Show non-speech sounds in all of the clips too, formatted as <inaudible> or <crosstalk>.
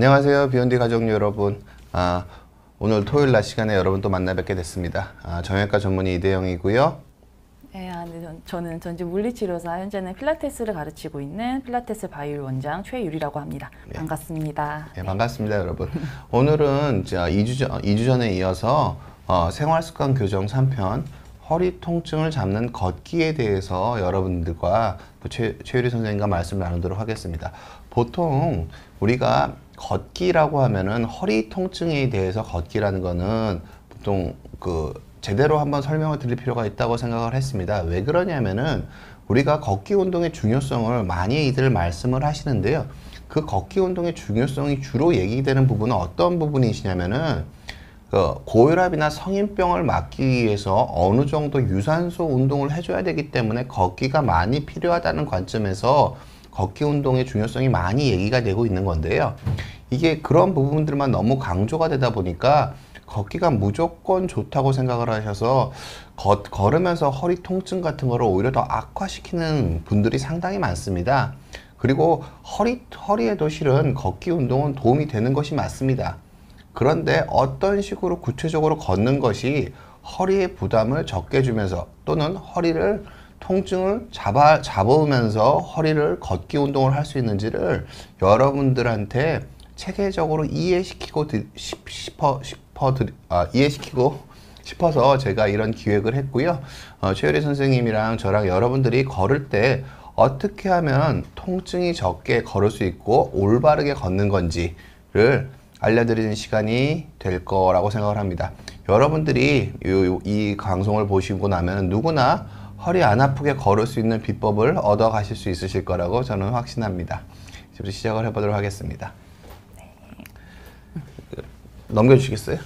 안녕하세요. 비욘디 가족 여러분. 아, 오늘 토요일 낮 시간에 여러분 또 만나 뵙게 됐습니다. 아, 정형외과 전문의 이대영이고요. 네, 아, 네, 전- 저는 전직 물리치료사 현재는 필라테스를 가르치고 있는 필라테스 바이올 원장 최유리라고 합니다. 반갑습니다. 네, 반갑습니다, 여러분. 오늘은 자, 2주, 전, 2주 전에 이어서 어, 생활습관 교정 3편 허리 통증을 잡는 걷기에 대해서 여러분들과 그 최, 최유리 선생님과 말씀을 나누도록 하겠습니다. 보통 우리가 걷기라고 하면은 허리 통증에 대해서 걷기라는 거는 보통 그 제대로 한번 설명을 드릴 필요가 있다고 생각을 했습니다. 왜 그러냐면은 우리가 걷기 운동의 중요성을 많이들 말씀을 하시는데요. 그 걷기 운동의 중요성이 주로 얘기되는 부분은 어떤 부분이시냐면은 그 고혈압이나 성인병을 막기 위해서 어느 정도 유산소 운동을 해줘야 되기 때문에 걷기가 많이 필요하다는 관점에서 걷기 운동의 중요성이 많이 얘기가 되고 있는 건데요. 이게 그런 부분들만 너무 강조가 되다 보니까 걷기가 무조건 좋다고 생각을 하셔서 걷, 걸으면서 허리 통증 같은 거를 오히려 더 악화시키는 분들이 상당히 많습니다. 그리고 허리, 허리에도 실은 걷기 운동은 도움이 되는 것이 맞습니다. 그런데 어떤 식으로 구체적으로 걷는 것이 허리의 부담을 적게 주면서 또는 허리를 통증을 잡아 잡으면서 허리를 걷기 운동을 할 수 있는지를 여러분들한테 체계적으로 이해시키고 드- 싶- 싶어 싶어 드- 아, 이해시키고 <laughs> 싶어서 제가 이런 기획을 했고요. 어, 최유리 선생님이랑 저랑 여러분들이 걸을 때 어떻게 하면 통증이 적게 걸을 수 있고 올바르게 걷는 건지를 알려드리는 시간이 될 거라고 생각을 합니다. 여러분들이 요- 요- 이 방송을 보시고 나면 누구나 허리 안 아프게 걸을 수 있는 비법을 얻어 가실 수 있으실 거라고 저는 확신합니다. 이제부터 시작을 해보도록 하겠습니다. 넘겨주시겠어요?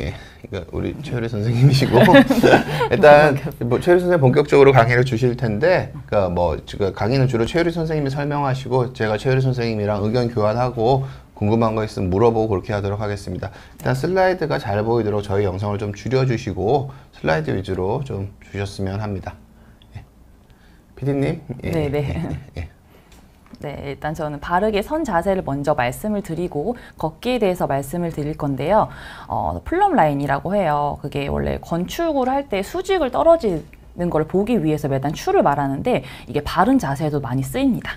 예, 그러니까 우리 최유리 선생님이시고 <laughs> 일단 뭐 최유리 선생님 본격적으로 강의를 주실 텐데, 그러니까 뭐 지금 강의는 주로 최유리 선생님이 설명하시고 제가 최유리 선생님이랑 의견 교환하고 궁금한 거 있으면 물어보고 그렇게 하도록 하겠습니다. 일단 슬라이드가 잘 보이도록 저희 영상을 좀 줄여주시고 슬라이드 위주로 좀 주셨으면 합니다. 예. 피디님, 예, 네, 네. 예, 예. 네, 일단 저는 바르게 선 자세를 먼저 말씀을 드리고 걷기에 대해서 말씀을 드릴 건데요. 어, 플럼 라인이라고 해요. 그게 원래 건축을 할 때 수직을 떨어지는 걸 보기 위해서 매단 추를 말하는데 이게 바른 자세도 많이 쓰입니다.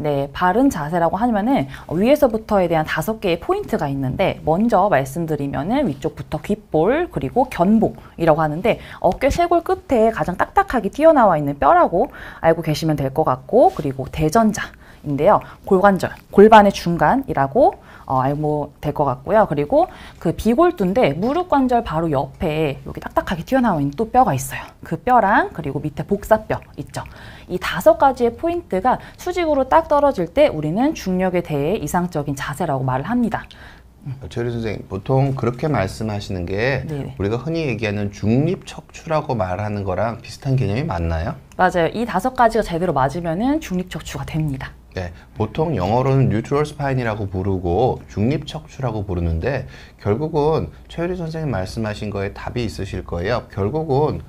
네, 바른 자세라고 하면은 위에서부터에 대한 다섯 개의 포인트가 있는데 먼저 말씀드리면은 위쪽부터 귓볼 그리고 견복이라고 하는데 어깨 쇄골 끝에 가장 딱딱하게 튀어나와 있는 뼈라고 알고 계시면 될 것 같고 그리고 대전자 인데요. 골관절 골반의 중간이라고 어, 알고 될 것 같고요 그리고 그 비골두인데 무릎 관절 바로 옆에 여기 딱딱하게 튀어나와 있는 또 뼈가 있어요 그 뼈랑 그리고 밑에 복사뼈 있죠 이 다섯 가지의 포인트가 수직으로 딱 떨어질 때 우리는 중력에 대해 이상적인 자세라고 말을 합니다. 최리 선생님 보통 그렇게 말씀하시는 게 네네. 우리가 흔히 얘기하는 중립 척추라고 말하는 거랑 비슷한 개념이 맞나요? 맞아요. 이 다섯 가지가 제대로 맞으면은 중립 척추가 됩니다. 네, 보통 영어로는 neutral spine이라고 부르고 중립 척추라고 부르는데 결국은 최유리 선생님 말씀하신 거에 답이 있으실 거예요. 결국은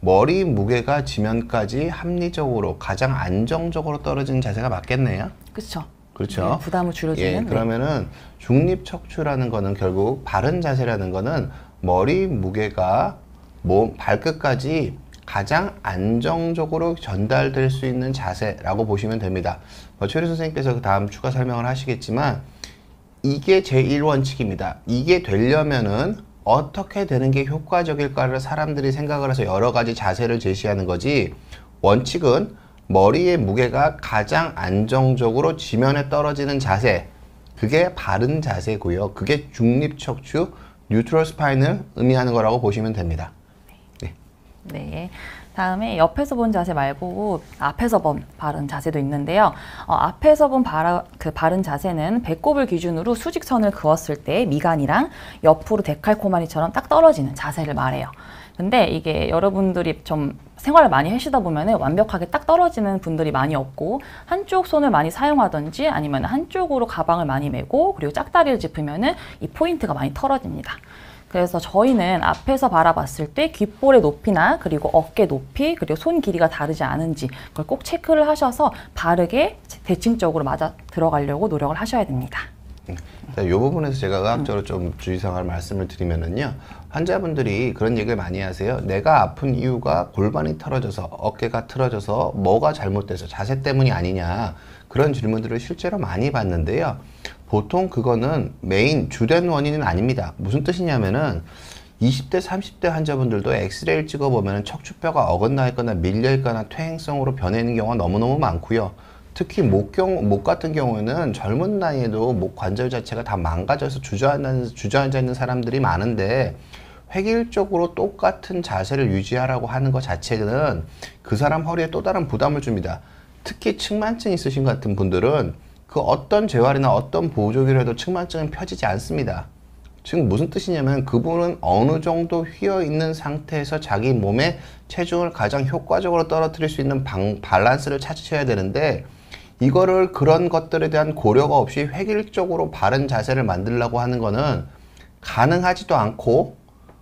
머리 무게가 지면까지 합리적으로 가장 안정적으로 떨어지는 자세가 맞겠네요. 그렇죠? 그렇죠. 부담을 줄여주는. 예, 네. 그러면은 중립 척추라는 거는 결국 바른 자세라는 거는 머리 무게가 몸 발끝까지 가장 안정적으로 전달될 수 있는 자세라고 보시면 됩니다. 어, 최리 선생님께서 그 다음 추가 설명을 하시겠지만 이게 제1원칙입니다. 이게 되려면은 어떻게 되는 게 효과적일까를 사람들이 생각을 해서 여러 가지 자세를 제시하는 거지 원칙은 머리의 무게가 가장 안정적으로 지면에 떨어지는 자세 그게 바른 자세고요. 그게 중립 척추 뉴트럴 스파인을 의미하는 거라고 보시면 됩니다. 네. 다음에 옆에서 본 자세 말고 앞에서 본 바른 자세도 있는데요. 어, 앞에서 본 바라, 그 바른 자세는 배꼽을 기준으로 수직선을 그었을 때 미간이랑 옆으로 데칼코마니처럼 딱 떨어지는 자세를 말해요. 근데 이게 여러분들이 좀 생활을 많이 하시다 보면 완벽하게 딱 떨어지는 분들이 많이 없고 한쪽 손을 많이 사용하든지 아니면 한쪽으로 가방을 많이 메고 그리고 짝다리를 짚으면 이 포인트가 많이 털어집니다. 그래서 저희는 앞에서 바라봤을 때 귓볼의 높이나 그리고 어깨 높이 그리고 손 길이가 다르지 않은지 그걸 꼭 체크를 하셔서 바르게 대칭적으로 맞아 들어가려고 노력을 하셔야 됩니다. 자, 이 부분에서 제가 의학적으로 좀 주의사항을 말씀을 드리면은요. 환자분들이 그런 얘기를 많이 하세요. 내가 아픈 이유가 골반이 틀어져서 어깨가 틀어져서 뭐가 잘못돼서 자세 때문이 아니냐 그런 질문들을 실제로 많이 받는데요. 보통 그거는 메인 주된 원인은 아닙니다. 무슨 뜻이냐면은 20대, 30대 환자분들도 엑스레이를 찍어보면 척추뼈가 어긋나 있거나 밀려 있거나 퇴행성으로 변해 있는 경우가 너무너무 많고요. 특히 목, 경우, 목 같은 경우에는 젊은 나이에도 목 관절 자체가 다 망가져서 주저앉아, 주저앉아 있는 사람들이 많은데 획일적으로 똑같은 자세를 유지하라고 하는 것 자체는 그 사람 허리에 또 다른 부담을 줍니다. 특히 측만증 있으신 것 같은 분들은 그 어떤 재활이나 어떤 보조기를 해도 측만증은 펴지지 않습니다. 지금 무슨 뜻이냐면 그분은 어느 정도 휘어 있는 상태에서 자기 몸의 체중을 가장 효과적으로 떨어뜨릴 수 있는 방, 밸런스를 찾으셔야 되는데 이거를 그런 것들에 대한 고려가 없이 획일적으로 바른 자세를 만들려고 하는 거는 가능하지도 않고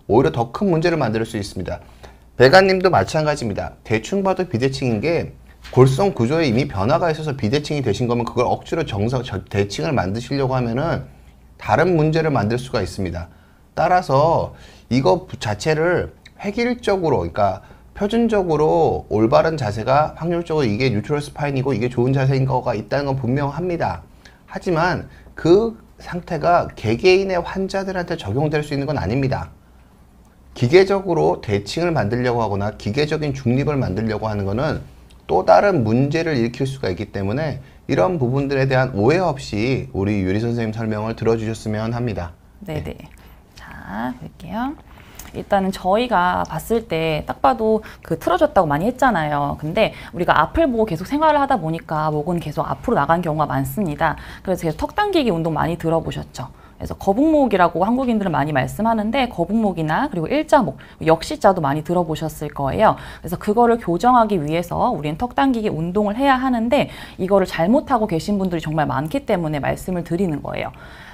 오히려 더 큰 문제를 만들 수 있습니다. 배가님도 마찬가지입니다. 대충 봐도 비대칭인 게 골성 구조에 이미 변화가 있어서 비대칭이 되신 거면 그걸 억지로 저- 대칭을 만드시려고 하면은 다른 문제를 만들 수가 있습니다. 따라서 이거 자체를 획일적으로, 그러니까 표준적으로 올바른 자세가 확률적으로 이게 뉴트럴 스파인이고 이게 좋은 자세인 거가 있다는 건 분명합니다. 하지만 그 상태가 개개인의 환자들한테 적용될 수 있는 건 아닙니다. 기계적으로 대칭을 만들려고 하거나 기계적인 중립을 만들려고 하는 것은 또 다른 문제를 일으킬 수가 있기 때문에 이런 부분들에 대한 오해 없이 우리 유리 선생님 설명을 들어주셨으면 합니다. 네네. 자, 볼게요. 일단은 저희가 봤을 때 딱 봐도 그 틀어졌다고 많이 했잖아요. 근데 우리가 앞을 보고 계속 생활을 하다 보니까 목은 계속 앞으로 나간 경우가 많습니다. 그래서 계속 턱 당기기 운동 많이 들어보셨죠? 그래서 거북목이라고 한국인들은 많이 말씀하는데 거북목이나 그리고 일자목, 역시자도 많이 들어보셨을 거예요. 그래서 그거를 교정하기 위해서 우리는 턱 당기기 운동을 해야 하는데 이거를 잘못하고 계신 분들이 정말 많기 때문에 말씀을 드리는 거예요.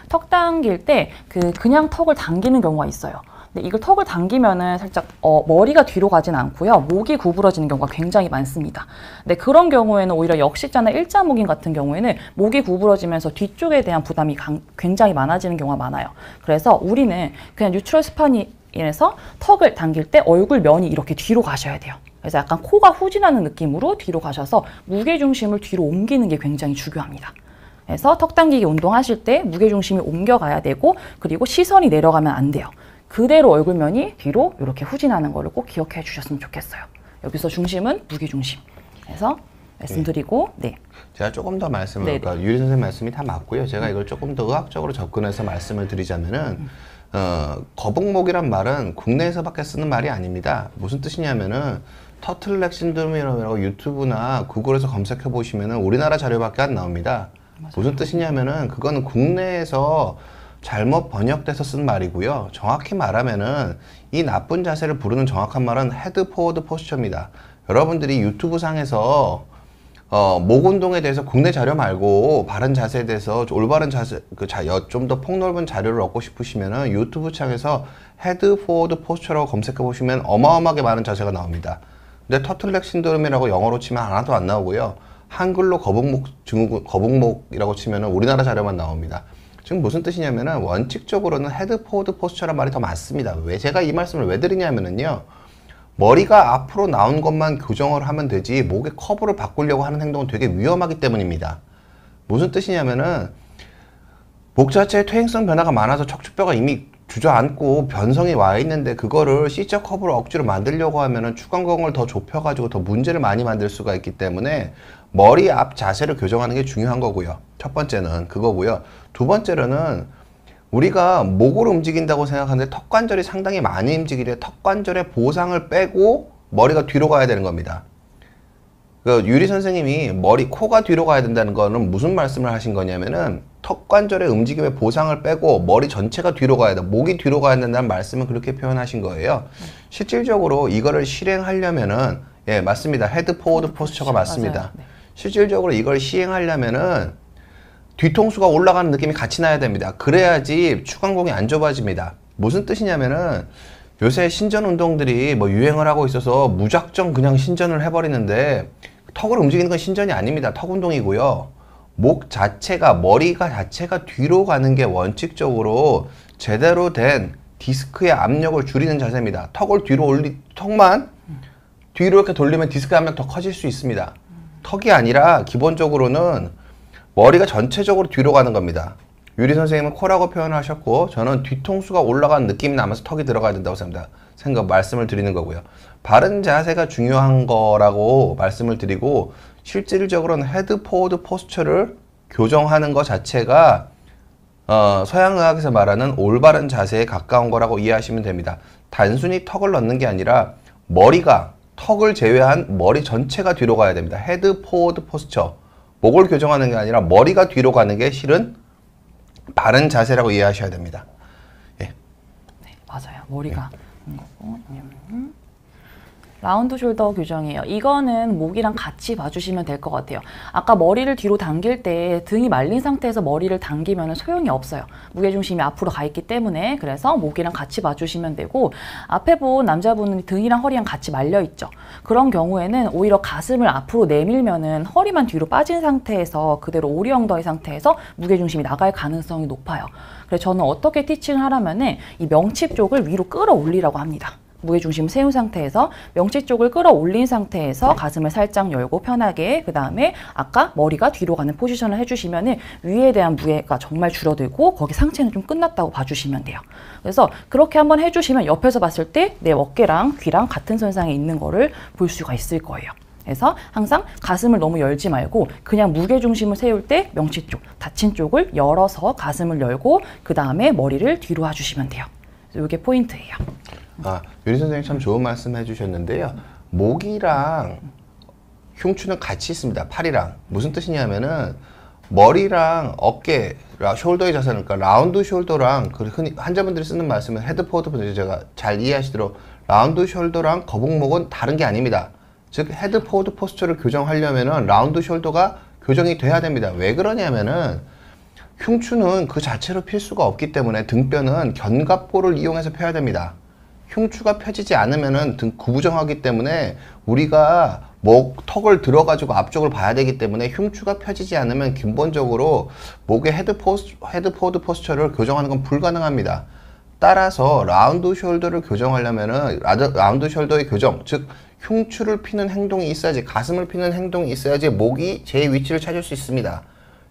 턱 당길 때 그 그냥 턱을 당기는 경우가 있어요. 근데 이걸 턱을 당기면은 살짝 어, 머리가 뒤로 가진 않고요. 목이 구부러지는 경우가 굉장히 많습니다. 근데 그런 경우에는 오히려 역시자나 일자목인 같은 경우에는 목이 구부러지면서 뒤쪽에 대한 부담이 강- 굉장히 많아지는 경우가 많아요. 그래서 우리는 그냥 뉴트럴 스파니에서 턱을 당길 때 얼굴 면이 이렇게 뒤로 가셔야 돼요. 그래서 약간 코가 후진하는 느낌으로 뒤로 가셔서 무게 중심을 뒤로 옮기는 게 굉장히 중요합니다. 그래서 턱 당기기 운동하실 때 무게 중심이 옮겨가야 되고 그리고 시선이 내려가면 안 돼요. 그대로 얼굴면이 뒤로 이렇게 후진하는 거를 꼭 기억해 주셨으면 좋겠어요. 여기서 중심은 무게 중심. 그래서 말씀드리고 네. 제가 조금 더 말씀을, 네네. 그러니까 유리 선생님 말씀이 다 맞고요. 제가 이걸 조금 더 의학적으로 접근해서 말씀을 드리자면은, 어, 거북목이란 말은 국내에서밖에 쓰는 말이 아닙니다. 무슨 뜻이냐면은, 터틀넥 신드롬이라고 유튜브나 구글에서 검색해 보시면은 우리나라 자료밖에 안 나옵니다. 무슨 뜻이냐면은, 그거는 국내에서 잘못 번역돼서 쓴 말이고요. 정확히 말하면은 이 나쁜 자세를 부르는 정확한 말은 head forward posture입니다. 여러분들이 유튜브 상에서 어, 목 운동에 대해서 국내 자료 말고 바른 자세에 대해서 올바른 자세, 그 자, 좀 더 폭넓은 자료를 얻고 싶으시면은 유튜브 창에서 head forward posture라고 검색해 보시면 어마어마하게 많은 자세가 나옵니다. 근데 turtle neck syndrome이라고 영어로 치면 하나도 안 나오고요. 한글로 거북목 증후군, 거북목이라고 치면은 우리나라 자료만 나옵니다. 지금 무슨 뜻이냐면은 원칙적으로는 head forward posture란 말이 더 맞습니다. 왜 제가 이 말씀을 왜 드리냐면은요. 머리가 앞으로 나온 것만 교정을 하면 되지 목의 커브를 바꾸려고 하는 행동은 되게 위험하기 때문입니다. 무슨 뜻이냐면은 목 자체에 퇴행성 변화가 많아서 척추뼈가 이미 주저앉고 변성이 와 있는데 그거를 C자 커브를 억지로 만들려고 하면은 추간공을 더 좁혀가지고 더 문제를 많이 만들 수가 있기 때문에 머리 앞 자세를 교정하는 게 중요한 거고요. 첫 번째는 그거고요. 두 번째로는 우리가 목을 움직인다고 생각하는데 턱 관절이 상당히 많이 움직이래 턱 관절의 보상을 빼고 머리가 뒤로 가야 되는 겁니다. 그 유리 선생님이 머리 코가 뒤로 가야 된다는 거는 무슨 말씀을 하신 거냐면은 턱 관절의 움직임의 보상을 빼고 머리 전체가 뒤로 가야 돼 목이 뒤로 가야 된다는 말씀을 그렇게 표현하신 거예요. 실질적으로 이거를 실행하려면은 예 맞습니다 head forward posture가 맞습니다. 맞아요. 네. 실질적으로 이걸 시행하려면은 뒤통수가 올라가는 느낌이 같이 나야 됩니다. 그래야지 추간공이 안 좁아집니다. 무슨 뜻이냐면은 요새 신전 운동들이 뭐 유행을 하고 있어서 무작정 그냥 신전을 해버리는데 턱을 움직이는 건 신전이 아닙니다. 턱 운동이고요. 목 자체가 머리가 자체가 뒤로 가는 게 원칙적으로 제대로 된 디스크의 압력을 줄이는 자세입니다. 턱을 뒤로 올리 턱만 뒤로 이렇게 돌리면 디스크 압력 더 커질 수 있습니다. 턱이 아니라 기본적으로는 머리가 전체적으로 뒤로 가는 겁니다. 유리 선생님은 코라고 표현하셨고 저는 뒤통수가 올라간 느낌이 나면서 턱이 들어가야 된다고 생각합니다. 생각 말씀을 드리는 거고요. 바른 자세가 중요한 거라고 말씀을 드리고 실질적으로는 head forward posture를 교정하는 것 자체가 어, 서양의학에서 말하는 올바른 자세에 가까운 거라고 이해하시면 됩니다. 단순히 턱을 넣는 게 아니라 머리가 턱을 제외한 머리 전체가 뒤로 가야 됩니다. head forward posture. 목을 교정하는 게 아니라 머리가 뒤로 가는 게 실은 바른 자세라고 이해하셔야 됩니다. 예. 네, 맞아요. 머리가 하는 거고. 음. round shoulder 교정이에요. 이거는 목이랑 같이 봐주시면 될 것 같아요. 아까 머리를 뒤로 당길 때 등이 말린 상태에서 머리를 당기면 소용이 없어요. 무게중심이 앞으로 가 있기 때문에 그래서 목이랑 같이 봐주시면 되고 앞에 본 남자분은 등이랑 허리랑 같이 말려 있죠. 그런 경우에는 오히려 가슴을 앞으로 내밀면은 허리만 뒤로 빠진 상태에서 그대로 오리 엉덩이 상태에서 무게중심이 나갈 가능성이 높아요. 그래서 저는 어떻게 티칭을 하라면은 이 명치 쪽을 위로 끌어올리라고 합니다. 무게중심을 세운 상태에서 명치 쪽을 끌어올린 상태에서 가슴을 살짝 열고 편하게 그 다음에 아까 머리가 뒤로 가는 포지션을 해주시면 은 위에 대한 무게가 정말 줄어들고 거기 상체는 좀 끝났다고 봐주시면 돼요. 그래서 그렇게 한번 해주시면 옆에서 봤을 때 내 어깨랑 귀랑 같은 선상에 있는 거를 볼 수가 있을 거예요. 그래서 항상 가슴을 너무 열지 말고 그냥 무게 중심을 세울 때 명치 쪽, 닫힌 쪽을 열어서 가슴을 열고 그 다음에 머리를 뒤로 와주시면 돼요. 이게 포인트예요. 아, 유리 선생님 참 좋은 말씀 해주셨는데요. 목이랑 흉추는 같이 있습니다. 팔이랑. 무슨 뜻이냐면은 머리랑 어깨, 라, shoulder의 자세는 그러니까 round shoulder랑 그 흔히 환자분들이 쓰는 말씀은 head forward 분들 제가 잘 이해하시도록 round shoulder랑 거북목은 다른 게 아닙니다. 즉 head forward posture를 교정하려면은 round shoulder가 교정이 돼야 됩니다. 왜 그러냐면은 흉추는 그 자체로 필 수가 없기 때문에 등뼈는 견갑골을 이용해서 펴야 됩니다. 흉추가 펴지지 않으면은 등 구부정하기 때문에 우리가 목 턱을 들어가지고 앞쪽을 봐야 되기 때문에 흉추가 펴지지 않으면 기본적으로 목의 head pos head forward posture를 교정하는 건 불가능합니다. 따라서 round shoulder를 교정하려면은 round shoulder의 교정, 즉 흉추를 피는 행동이 있어야지 가슴을 피는 행동이 있어야지 목이 제 위치를 찾을 수 있습니다.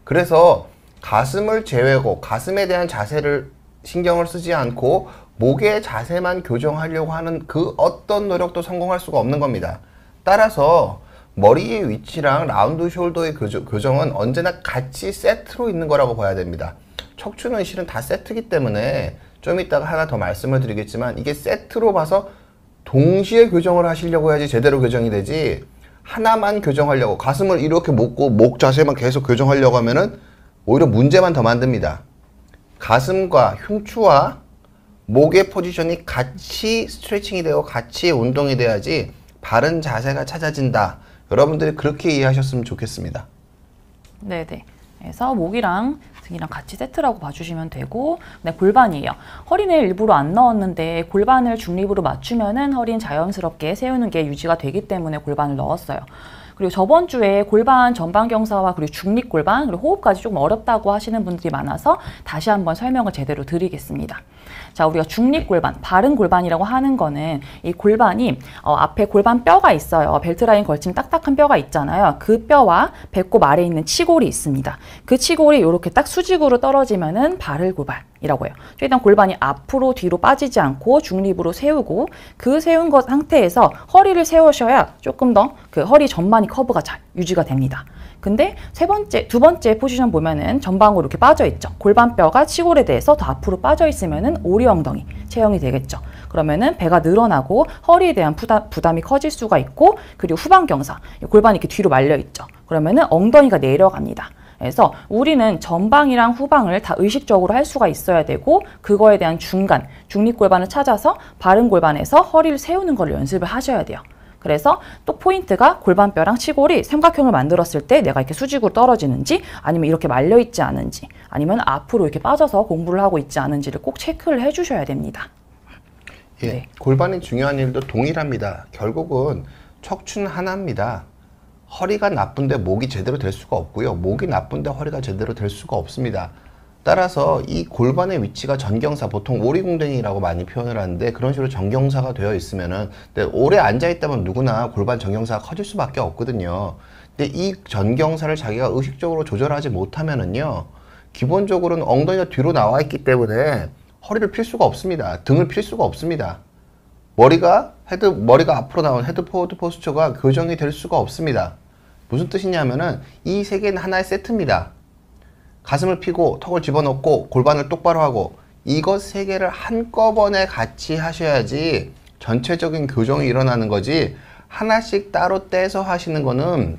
그래서 가슴을 제외하고 가슴에 대한 자세를 신경을 쓰지 않고 목의 자세만 교정하려고 하는 그 어떤 노력도 성공할 수가 없는 겁니다. 따라서 머리의 위치랑 라운드 숄더의 교정, 교정은 언제나 같이 세트로 있는 거라고 봐야 됩니다. 척추는 실은 다 세트기 때문에 좀 이따가 하나 더 말씀을 드리겠지만 이게 세트로 봐서 동시에 교정을 하시려고 해야지 제대로 교정이 되지 하나만 교정하려고 가슴을 이렇게 묶고 목 자세만 계속 교정하려고 하면은 오히려 문제만 더 만듭니다. 가슴과 흉추와 목의 포지션이 같이 스트레칭이 되고 같이 운동이 돼야지 바른 자세가 찾아진다. 여러분들이 그렇게 이해하셨으면 좋겠습니다. 네네. 그래서 목이랑 등이랑 같이 세트라고 봐주시면 되고 네, 골반이에요. 허리는 일부러 안 넣었는데 골반을 중립으로 맞추면은 허리는 자연스럽게 세우는 게 유지가 되기 때문에 골반을 넣었어요. 그리고 저번 주에 골반 전방 경사와 그리고 중립 골반 그리고 호흡까지 조금 어렵다고 하시는 분들이 많아서 다시 한번 설명을 제대로 드리겠습니다. 자, 우리가 중립 골반, 바른 골반이라고 하는 거는 이 골반이 어, 앞에 골반 뼈가 있어요. 벨트 라인 걸친 딱딱한 뼈가 있잖아요. 그 뼈와 배꼽 아래에 있는 치골이 있습니다. 그 치골이 이렇게 딱 수직으로 떨어지면은 바를 골반 이라고 해요. 일단 골반이 앞으로 뒤로 빠지지 않고 중립으로 세우고 그 세운 것 상태에서 허리를 세우셔야 조금 더 그 허리 전반이 커브가 잘 유지가 됩니다. 근데 세 번째, 두 번째 포지션 보면은 전방으로 이렇게 빠져 있죠. 골반뼈가 치골에 대해서 더 앞으로 빠져 있으면은 오리 엉덩이 체형이 되겠죠. 그러면은 배가 늘어나고 허리에 대한 부담, 부담이 커질 수가 있고 그리고 후방경사 골반이 이렇게 뒤로 말려 있죠. 그러면은 엉덩이가 내려갑니다. 그래서 우리는 전방이랑 후방을 다 의식적으로 할 수가 있어야 되고 그거에 대한 중간 중립 골반을 찾아서 바른 골반에서 허리를 세우는 걸 연습을 하셔야 돼요. 그래서 또 포인트가 골반뼈랑 치골이 삼각형을 만들었을 때 내가 이렇게 수직으로 떨어지는지 아니면 이렇게 말려 있지 않은지 아니면 앞으로 이렇게 빠져서 공부를 하고 있지 않은지를 꼭 체크를 해 주셔야 됩니다. 예, 네. 골반이 중요한 일도 동일합니다. 결국은 척추는 하나입니다. 허리가 나쁜데 목이 제대로 될 수가 없고요. 목이 나쁜데 허리가 제대로 될 수가 없습니다. 따라서 이 골반의 위치가 전경사 보통 오리궁뎅이라고 많이 표현을 하는데 그런 식으로 전경사가 되어 있으면은 오래 앉아 있다면 누구나 골반 전경사가 커질 수밖에 없거든요. 근데 이 전경사를 자기가 의식적으로 조절하지 못하면은요. 기본적으로는 엉덩이가 뒤로 나와 있기 때문에 허리를 필 수가 없습니다. 등을 필 수가 없습니다. 머리가 head 머리가 앞으로 나온 head forward posture가 교정이 될 수가 없습니다. 무슨 뜻이냐면은 이 세 개는 하나의 세트입니다. 가슴을 펴고 턱을 집어넣고 골반을 똑바로 하고 이것 세 개를 한꺼번에 같이 하셔야지 전체적인 교정이 일어나는 거지 하나씩 따로 떼서 하시는 거는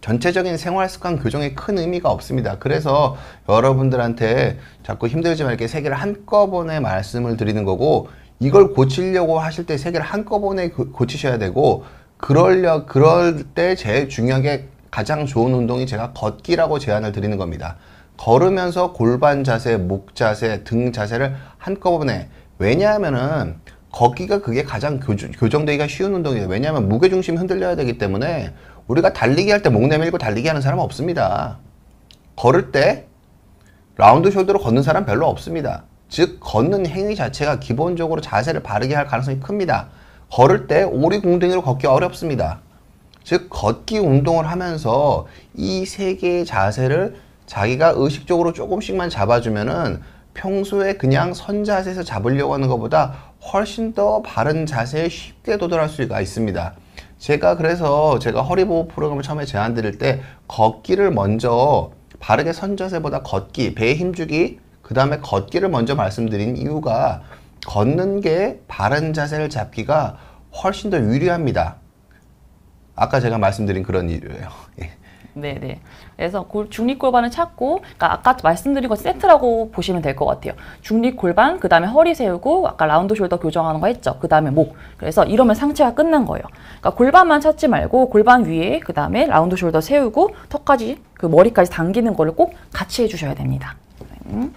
전체적인 생활 습관 교정에 큰 의미가 없습니다. 그래서 여러분들한테 자꾸 힘들지 말게 세 개를 한꺼번에 말씀을 드리는 거고 이걸 고치려고 하실 때 세 개를 한꺼번에 고- 고치셔야 되고 그러려 그럴 때 제일 중요한 게 가장 좋은 운동이 제가 걷기라고 제안을 드리는 겁니다. 걸으면서 골반 자세, 목 자세, 등 자세를 한꺼번에 왜냐하면은 걷기가 그게 가장 교정, 교정되기가 쉬운 운동이에요. 왜냐하면 무게 중심이 흔들려야 되기 때문에 우리가 달리기 할 때 목 내밀고 달리기 하는 사람은 없습니다. 걸을 때 라운드 숄더로 걷는 사람 별로 없습니다. 즉 걷는 행위 자체가 기본적으로 자세를 바르게 할 가능성이 큽니다. 걸을 때 오리궁뎅이로 걷기 어렵습니다. 즉 걷기 운동을 하면서 이 세 개의 자세를 자기가 의식적으로 조금씩만 잡아주면은 평소에 그냥 선 자세에서 잡으려고 하는 것보다 훨씬 더 바른 자세에 쉽게 도달할 수가 있습니다. 제가 그래서 제가 허리보호 프로그램을 처음에 제안 드릴 때 걷기를 먼저 바르게 선 자세보다 걷기, 배에 힘주기, 그 다음에 걷기를 먼저 말씀드린 이유가 걷는 게 바른 자세를 잡기가 훨씬 더 유리합니다. 아까 제가 말씀드린 그런 이유예요. <laughs> 예. 네네. 그래서 골- 중립 골반을 찾고, 그러니까 아까 말씀드린 거 세트라고 보시면 될 것 같아요. 중립 골반, 그 다음에 허리 세우고, 아까 round shoulder 교정하는 거 했죠. 그 다음에 목. 그래서 이러면 상체가 끝난 거예요. 그러니까 골반만 찾지 말고, 골반 위에, 그 다음에 round shoulder 세우고, 턱까지, 그 머리까지 당기는 거를 꼭 같이 해주셔야 됩니다. 음.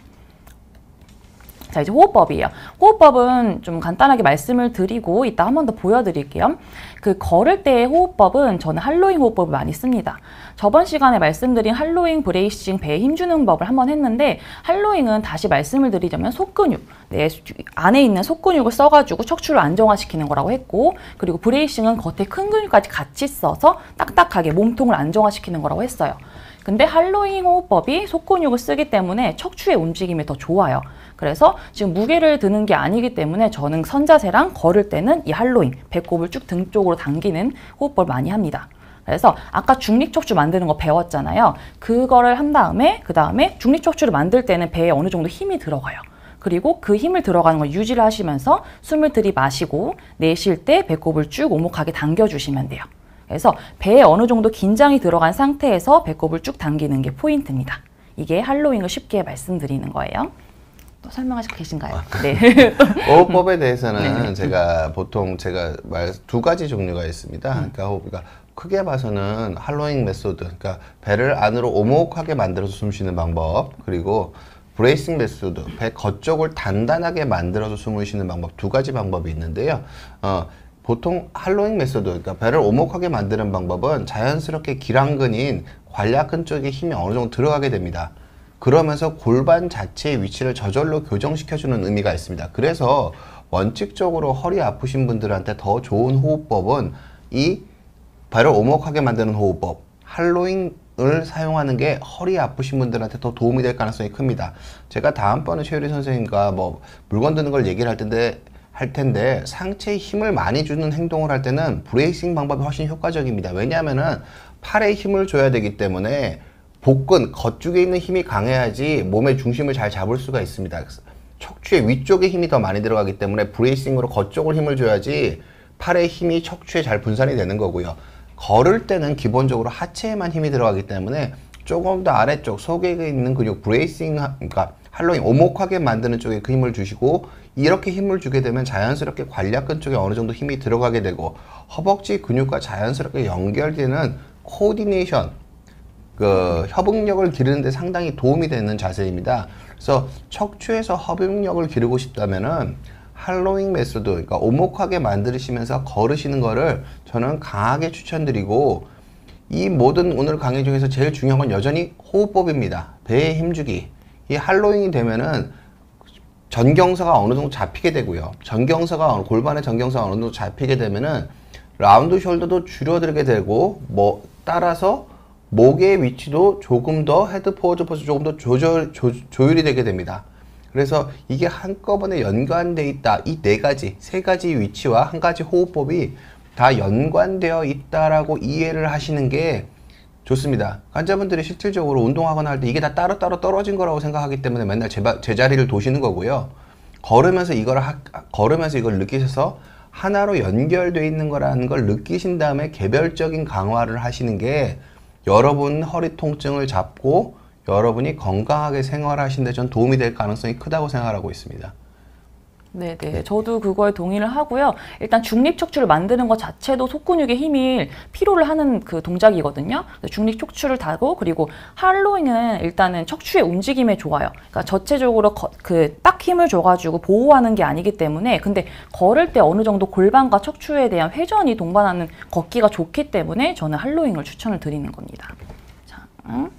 자, 이제 호흡법이에요. 호흡법은 좀 간단하게 말씀을 드리고 이따 한 번 더 보여드릴게요. 그 걸을 때의 호흡법은 저는 hollowing 호흡법을 많이 씁니다. 저번 시간에 말씀드린 hollowing bracing 배에 힘주는 법을 한번 했는데 hollowing은 다시 말씀을 드리자면 속근육, 내 수- 안에 있는 속근육을 써가지고 척추를 안정화시키는 거라고 했고 그리고 bracing은 겉에 큰 근육까지 같이 써서 딱딱하게 몸통을 안정화시키는 거라고 했어요. 근데 hollowing 호흡법이 속근육을 쓰기 때문에 척추의 움직임이 더 좋아요. 그래서 지금 무게를 드는 게 아니기 때문에 저는 선자세랑 걸을 때는 이 할로잉, 배꼽을 쭉 등 쪽으로 당기는 호흡법을 많이 합니다. 그래서 아까 중립척추 만드는 거 배웠잖아요. 그거를 한 다음에 그 다음에 중립척추를 만들 때는 배에 어느 정도 힘이 들어가요. 그리고 그 힘을 들어가는 걸 유지를 하시면서 숨을 들이마시고 내쉴 때 배꼽을 쭉 오목하게 당겨주시면 돼요. 그래서 배에 어느 정도 긴장이 들어간 상태에서 배꼽을 쭉 당기는 게 포인트입니다. 이게 hollowing을 쉽게 말씀드리는 거예요. 또 설명하시고 계신가요? 네. 호흡법에 <laughs> 대해서는 제가 보통 제가 말 두 가지 종류가 있습니다. 그러니까 호흡가 크게 봐서는 hollowing method, 그러니까 배를 안으로 오목하게 만들어서 숨 쉬는 방법, 그리고 bracing method, 배 겉쪽을 단단하게 만들어서 숨을 쉬는 방법 두 가지 방법이 있는데요. 어, 보통 hollowing method, 그러니까 배를 오목하게 만드는 방법은 자연스럽게 괄약근인 관략근 쪽에 힘이 어느 정도 들어가게 됩니다. 그러면서 골반 자체의 위치를 저절로 교정시켜주는 의미가 있습니다. 그래서 원칙적으로 허리 아프신 분들한테 더 좋은 호흡법은 이 발을 오목하게 만드는 호흡법, 할로잉을 사용하는 게 허리 아프신 분들한테 더 도움이 될 가능성이 큽니다. 제가 다음번에 최유리 선생님과 뭐 물건 드는 걸 얘기를 할 텐데 할 텐데 상체에 힘을 많이 주는 행동을 할 때는 브레이싱 방법이 훨씬 효과적입니다. 왜냐하면은 팔에 힘을 줘야 되기 때문에 복근 겉쪽에 있는 힘이 강해야지 몸의 중심을 잘 잡을 수가 있습니다. 척추의 위쪽에 힘이 더 많이 들어가기 때문에 bracing으로 겉쪽을 힘을 줘야지 팔의 힘이 척추에 잘 분산이 되는 거고요. 걸을 때는 기본적으로 하체에만 힘이 들어가기 때문에 조금 더 아래쪽 속에 있는 근육 bracing 그러니까 hollowing 오목하게 만드는 쪽에 그 힘을 주시고 이렇게 힘을 주게 되면 자연스럽게 괄약근 쪽에 어느 정도 힘이 들어가게 되고 허벅지 근육과 자연스럽게 연결되는 coordination 그 협응력을 기르는 데 상당히 도움이 되는 자세입니다. 그래서 척추에서 협응력을 기르고 싶다면은 hollowing method, 그러니까 오목하게 만드시면서 걸으시는 거를 저는 강하게 추천드리고 이 모든 오늘 강의 중에서 제일 중요한 건 여전히 호흡법입니다. 배에 힘주기. 이 hollowing이 되면은 전경사가 어느 정도 잡히게 되고요. 전경사가 골반의 전경사가 어느 정도 잡히게 되면은 round shoulder도 줄어들게 되고 뭐 따라서 목의 위치도 조금 더 head forward pose 조금 더 조절 조, 조율이 되게 됩니다. 그래서 이게 한꺼번에 연관돼 있다. 이 네 가지, 세 가지 위치와 한 가지 호흡법이 다 연관되어 있다라고 이해를 하시는 게 좋습니다. 환자분들이 실질적으로 운동하거나 할 때 이게 다 따로따로 떨어진 거라고 생각하기 때문에 맨날 제바, 제자리를 도시는 거고요. 걸으면서 이걸 하, 걸으면서 이걸 느끼셔서 하나로 연결돼 있는 거라는 걸 느끼신 다음에 개별적인 강화를 하시는 게 여러분 허리 통증을 잡고 여러분이 건강하게 생활하시는데 전 도움이 될 가능성이 크다고 생각하고 있습니다. 네, 네. 저도 그거에 동의를 하고요. 일단 중립 척추를 만드는 것 자체도 속근육의 힘을 필요를 하는 그 동작이거든요. 중립 척추를 다고 그리고 할로잉은 일단은 척추의 움직임에 좋아요. 그러니까 전체적으로 그 딱 힘을 줘가지고 보호하는 게 아니기 때문에 근데 걸을 때 어느 정도 골반과 척추에 대한 회전이 동반하는 걷기가 좋기 때문에 저는 hollowing을 추천을 드리는 겁니다. 자, 음.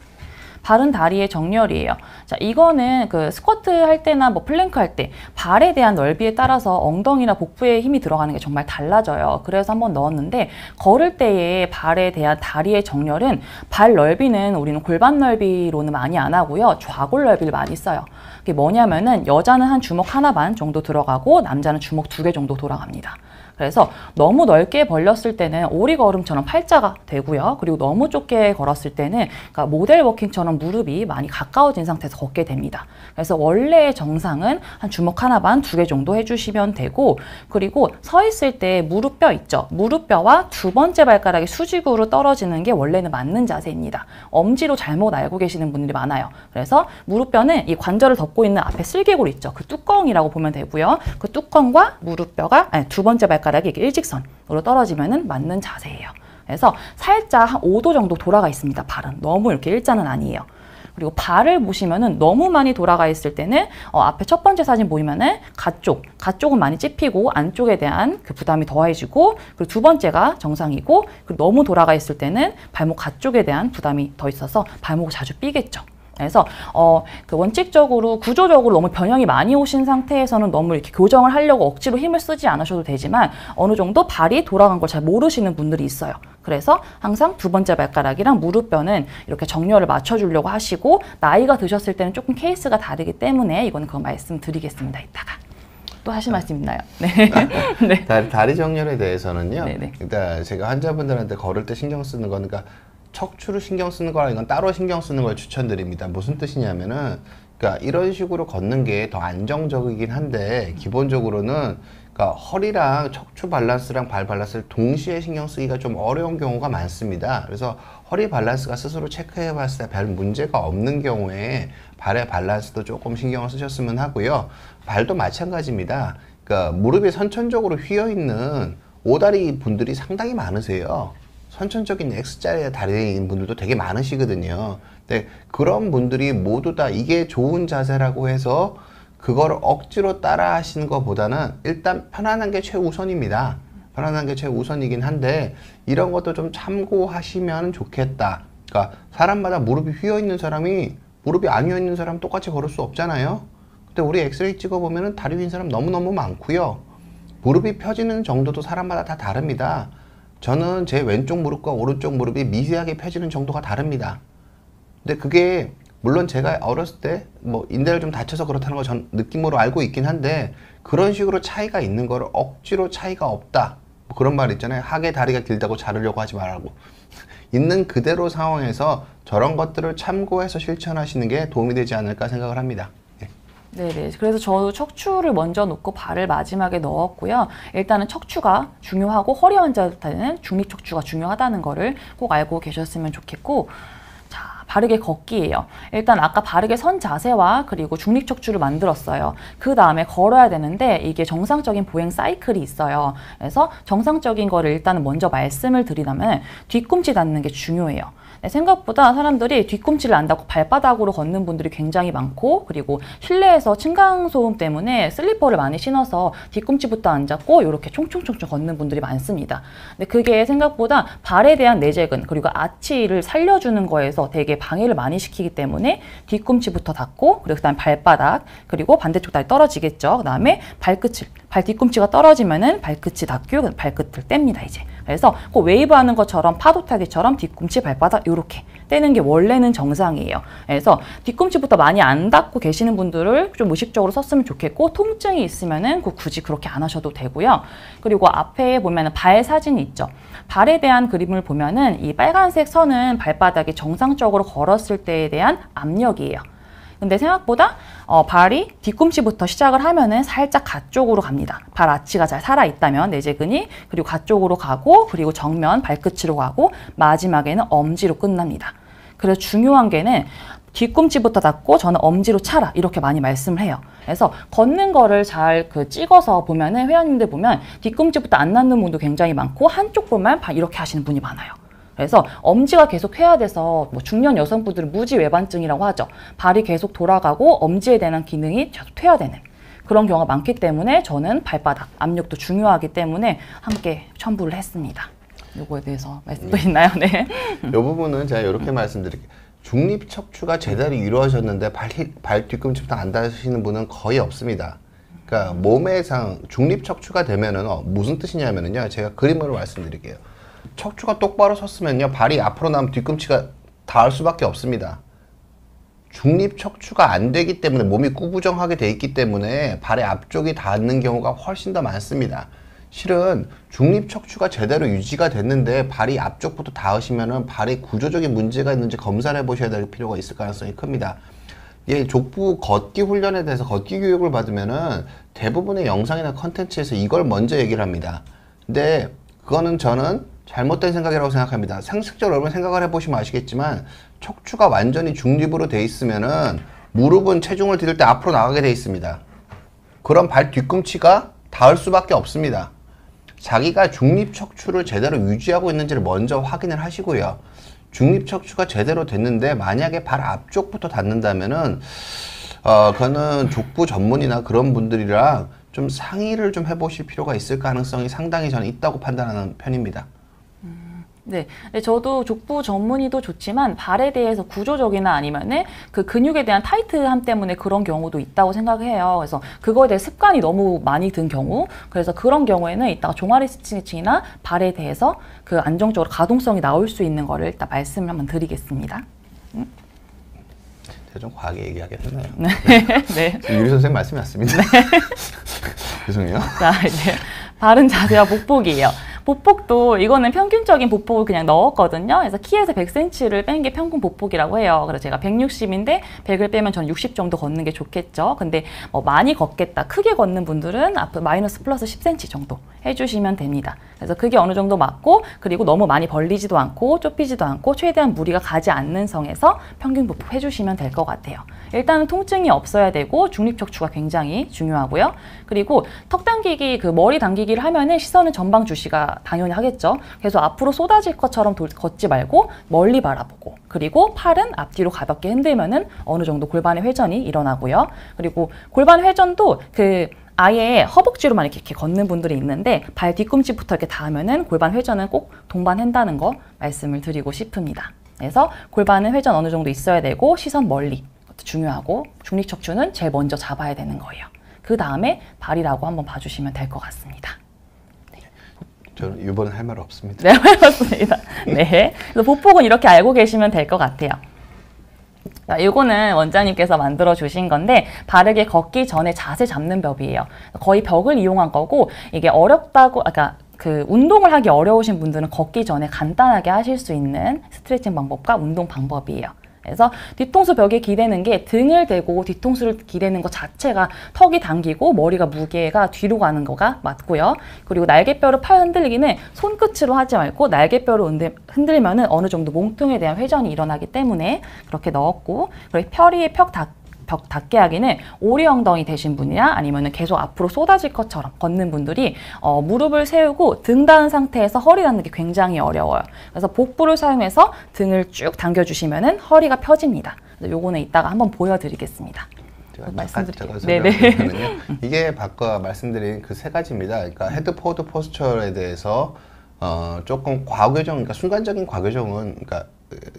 바른 다리의 정렬이에요. 자, 이거는 그 스쿼트 할 때나 뭐 플랭크 할 때 발에 대한 넓이에 따라서 엉덩이나 복부에 힘이 들어가는 게 정말 달라져요. 그래서 한번 넣었는데 걸을 때의 발에 대한 다리의 정렬은 발 넓이는 우리는 골반 넓이로는 많이 안 하고요. 좌골 넓이를 많이 써요. 그게 뭐냐면은 여자는 한 주먹 하나 반 정도 들어가고 남자는 주먹 두 개 정도 돌아갑니다. 그래서 너무 넓게 벌렸을 때는 오리 걸음처럼 팔자가 되고요. 그리고 너무 좁게 걸었을 때는 그러니까 모델 워킹처럼 무릎이 많이 가까워진 상태에서 걷게 됩니다. 그래서 원래의 정상은 한 주먹 하나 반, 두 개 정도 해주시면 되고 그리고 서 있을 때 무릎뼈 있죠. 무릎뼈와 두 번째 발가락이 수직으로 떨어지는 게 원래는 맞는 자세입니다. 엄지로 잘못 알고 계시는 분들이 많아요. 그래서 무릎뼈는 이 관절을 덮고 있는 앞에 슬개골 있죠. 그 뚜껑이라고 보면 되고요. 그 뚜껑과 무릎뼈가 아니, 두 번째 발가락 이 이렇게 일직선으로 떨어지면은 맞는 자세예요. 그래서 살짝 한 5도 정도 돌아가 있습니다. 발은 너무 이렇게 일자는 아니에요. 그리고 발을 보시면은 너무 많이 돌아가 있을 때는 어, 앞에 첫 번째 사진 보이면은 가쪽, 가쪽은 많이 찝히고 안쪽에 대한 그 부담이 더해지고 그리고 두 번째가 정상이고 그리고 너무 돌아가 있을 때는 발목 가쪽에 대한 부담이 더 있어서 발목을 자주 삐겠죠. 그래서 어, 그 원칙적으로 구조적으로 너무 변형이 많이 오신 상태에서는 너무 이렇게 교정을 하려고 억지로 힘을 쓰지 않으셔도 되지만 어느 정도 발이 돌아간 걸 잘 모르시는 분들이 있어요. 그래서 항상 두 번째 발가락이랑 무릎뼈는 이렇게 정렬을 맞춰주려고 하시고 나이가 드셨을 때는 조금 케이스가 다르기 때문에 이거는 그거 말씀드리겠습니다. 이따가 또 하실 말씀 있나요? 네. <laughs> 네. 다리, 정렬에 대해서는요. 네네. 일단 제가 환자분들한테 걸을 때 신경 쓰는 거는 그러니까 척추를 신경 쓰는 거랑 이건 따로 신경 쓰는 걸 추천드립니다. 무슨 뜻이냐면은 그러니까 이런 식으로 걷는 게 더 안정적이긴 한데 기본적으로는 그러니까 허리랑 척추 밸런스랑 발 밸런스를 동시에 신경 쓰기가 좀 어려운 경우가 많습니다. 그래서 허리 밸런스가 스스로 체크해 봤을 때 별 문제가 없는 경우에 발의 밸런스도 조금 신경을 쓰셨으면 하고요. 발도 마찬가지입니다. 그러니까 무릎이 선천적으로 휘어 있는 오다리 분들이 상당히 많으세요. 선천적인 X자의 다리인 분들도 되게 많으시거든요. 근데 그런 분들이 모두 다 이게 좋은 자세라고 해서 그걸 억지로 따라 하시는 것보다는 일단 편안한 게 최우선입니다. 편안한 게 최우선이긴 한데 이런 것도 좀 참고하시면 좋겠다. 그러니까 사람마다 무릎이 휘어 있는 사람이 무릎이 안 휘어 있는 사람 똑같이 걸을 수 없잖아요. 근데 우리 엑스레이 찍어 보면은 다리 휘인 사람 너무너무 많고요. 무릎이 펴지는 정도도 사람마다 다 다릅니다. 저는 제 왼쪽 무릎과 오른쪽 무릎이 미세하게 펴지는 정도가 다릅니다. 근데 그게 물론 제가 어렸을 때 뭐 인대를 좀 다쳐서 그렇다는 걸 전 느낌으로 알고 있긴 한데 그런 식으로 차이가 있는 거를 억지로 차이가 없다. 뭐 그런 말 있잖아요. 하게 다리가 길다고 자르려고 하지 말라고. <laughs> 있는 그대로 상황에서 저런 것들을 참고해서 실천하시는 게 도움이 되지 않을까 생각을 합니다. 예. 네네. 그래서 저도 척추를 먼저 놓고 발을 마지막에 넣었고요. 일단은 척추가 중요하고 허리 환자한테는 중립 척추가 중요하다는 거를 꼭 알고 계셨으면 좋겠고, 자, 바르게 걷기예요. 일단 아까 바르게 선 자세와 그리고 중립 척추를 만들었어요. 그 다음에 걸어야 되는데 이게 정상적인 보행 사이클이 있어요. 그래서 정상적인 거를 일단은 먼저 말씀을 드리자면 뒤꿈치 닿는 게 중요해요. 네, 생각보다 사람들이 뒤꿈치를 안다고 발바닥으로 걷는 분들이 굉장히 많고 그리고 실내에서 층간 소음 때문에 슬리퍼를 많이 신어서 뒤꿈치부터 안 잡고 이렇게 총총총총 걷는 분들이 많습니다. 근데 그게 생각보다 발에 대한 내재근 그리고 아치를 살려주는 거에서 되게 방해를 많이 시키기 때문에 뒤꿈치부터 닿고 그리고 그다음 발바닥 그리고 반대쪽 다리 떨어지겠죠. 그다음에 발끝을 발 뒤꿈치가 떨어지면은 발끝이 닿고 발끝을 뗍니다 이제. 그래서 꼭 웨이브 하는 것처럼 파도 타기처럼 뒤꿈치 발바닥 이렇게 떼는 게 원래는 정상이에요. 그래서 뒤꿈치부터 많이 안 닿고 계시는 분들을 좀 의식적으로 썼으면 좋겠고 통증이 있으면은 그 굳이 그렇게 안 하셔도 되고요. 그리고 앞에 보면은 발 사진이 있죠. 발에 대한 그림을 보면은 이 빨간색 선은 발바닥이 정상적으로 걸었을 때에 대한 압력이에요. 근데 생각보다 어, 발이 뒤꿈치부터 시작을 하면은 살짝 가쪽으로 갑니다. 발 아치가 잘 살아 있다면 내재근이 그리고 가쪽으로 가고 그리고 정면 발끝으로 가고 마지막에는 엄지로 끝납니다. 그래서 중요한 게는 뒤꿈치부터 닿고 저는 엄지로 차라 이렇게 많이 말씀을 해요. 그래서 걷는 거를 잘 그 찍어서 보면은 회원님들 보면 뒤꿈치부터 안 닿는 분도 굉장히 많고 한쪽 바- 이렇게 하시는 분이 많아요. 그래서 엄지가 계속 회화돼서 뭐 중년 여성분들은 무지 외반증이라고 하죠. 발이 계속 돌아가고 엄지에 대한 기능이 계속 퇴화되는 그런 경우가 많기 때문에 저는 발바닥 압력도 중요하기 때문에 함께 첨부를 했습니다. 요거에 대해서 말씀도 있나요? 네. 이 부분은 제가 이렇게 말씀드릴게요. 중립 척추가 제대로 이루어졌는데 발, 히- 발 뒤꿈치부터 안 닿으시는 분은 거의 없습니다. 그러니까 몸의 상 중립 척추가 되면은 어, 무슨 뜻이냐면은요. 제가 그림으로 말씀드릴게요. 척추가 똑바로 섰으면요. 발이 앞으로 나면 뒤꿈치가 닿을 수밖에 없습니다. 중립 척추가 안 되기 때문에 몸이 구부정하게 돼 있기 때문에 발의 앞쪽이 닿는 경우가 훨씬 더 많습니다. 실은 중립 척추가 제대로 유지가 됐는데 발이 앞쪽부터 닿으시면은 발에 구조적인 문제가 있는지 검사를 해보셔야 될 필요가 있을 가능성이 큽니다. 예, 족부 걷기 훈련에 대해서 걷기 교육을 받으면은 대부분의 영상이나 컨텐츠에서 이걸 먼저 얘기를 합니다. 근데 그거는 저는 잘못된 생각이라고 생각합니다. 상식적으로 여러분 생각을 해보시면 아시겠지만 척추가 완전히 중립으로 돼 있으면은 무릎은 체중을 들일 때 앞으로 나가게 돼 있습니다. 그럼 발 뒤꿈치가 닿을 수밖에 없습니다. 자기가 중립 척추를 제대로 유지하고 있는지를 먼저 확인을 하시고요. 중립 척추가 제대로 됐는데 만약에 발 앞쪽부터 닿는다면은 어 그거는 족부 전문이나 그런 분들이랑 좀 상의를 좀 해보실 필요가 있을 가능성이 상당히 저는 있다고 판단하는 편입니다. 네. 근데 저도 족부 전문의도 좋지만 발에 대해서 구조적이나 아니면은 그 근육에 대한 타이트함 때문에 그런 경우도 있다고 생각해요. 그래서 그거에 대해 습관이 너무 많이 든 경우, 그래서 그런 경우에는 이따가 종아리 스트레칭이나 발에 대해서 그 안정적으로 가동성이 나올 수 있는 거를 일단 말씀을 한번 드리겠습니다. 제가 좀 과하게 얘기하게 됐나요? 네. <laughs> 유리 선생님 말씀이 맞습니다. <laughs> 죄송해요. 자, 이제 바른 자세와 <laughs> 복복이에요. 복복도 이거는 평균적인 복복을 그냥 넣었거든요. 그래서 키에서 100cm를 뺀 게 평균 복복이라고 해요. 그래서 제가 160인데 100을 빼면 전 60 정도 걷는 게 좋겠죠. 근데 뭐 많이 걷겠다, 크게 걷는 분들은 앞으로 마이너스 플러스 10cm 정도 해주시면 됩니다. 그래서 그게 어느 정도 맞고 그리고 너무 많이 벌리지도 않고 좁히지도 않고 최대한 무리가 가지 않는 성에서 평균 복복 해주시면 될 것 같아요. 일단은 통증이 없어야 되고 중립척추가 굉장히 중요하고요. 그리고 턱 당기기, 그 머리 당기기를 하면은 시선은 전방 주시가 당연히 하겠죠. 그래서 앞으로 쏟아질 것처럼 돌- 걷지 말고 멀리 바라보고 그리고 팔은 앞뒤로 가볍게 흔들면은 어느 정도 골반의 회전이 일어나고요. 그리고 골반 회전도 그 아예 허벅지로만 이렇게, 이렇게 걷는 분들이 있는데 발 뒤꿈치부터 이렇게 닿으면은 골반 회전은 꼭 동반한다는 거 말씀을 드리고 싶습니다. 그래서 골반은 회전 어느 정도 있어야 되고 시선 멀리 그것도 중요하고 중립 척추는 제일 먼저 잡아야 되는 거예요. 그 다음에 발이라고 한번 봐주시면 될 것 같습니다. 저는 이번엔 할말 없습니다. 네, 맞습니다. 네. 그래서 보폭은 이렇게 알고 계시면 될 것 같아요. 자, 이거는 원장님께서 만들어 주신 건데 바르게 걷기 전에 자세 잡는 벽이에요. 거의 벽을 이용한 거고 이게 어렵다고 아까 그 운동을 하기 어려우신 분들은 걷기 전에 간단하게 하실 수 있는 스트레칭 방법과 운동 방법이에요. 그래서 뒤통수 벽에 기대는 게 등을 대고 뒤통수를 기대는 것 자체가 턱이 당기고 머리가 무게가 뒤로 가는 거가 맞고요. 그리고 날개뼈로 팔 흔들기는 손끝으로 하지 말고 날개뼈로 흔들, 흔들면은 어느 정도 몸통에 대한 회전이 일어나기 때문에 그렇게 넣었고 그리고 펴리의 벽 다, 벽 닿게 하기는 오리 엉덩이 되신 분이나 아니면 계속 앞으로 쏟아질 것처럼 걷는 분들이 어, 무릎을 세우고 등 닿은 상태에서 허리 닿는 게 굉장히 어려워요. 그래서 복부를 사용해서 등을 쭉 당겨주시면은 허리가 펴집니다. 요거는 이따가 한번 보여드리겠습니다. 제가 말씀드릴게요. 네네. <laughs> <laughs> 이게 아까 말씀드린 그 세 가지입니다. 그러니까 head forward posture에 대해서 어, 조금 과교정, 그러니까 순간적인 과교정은 그러니까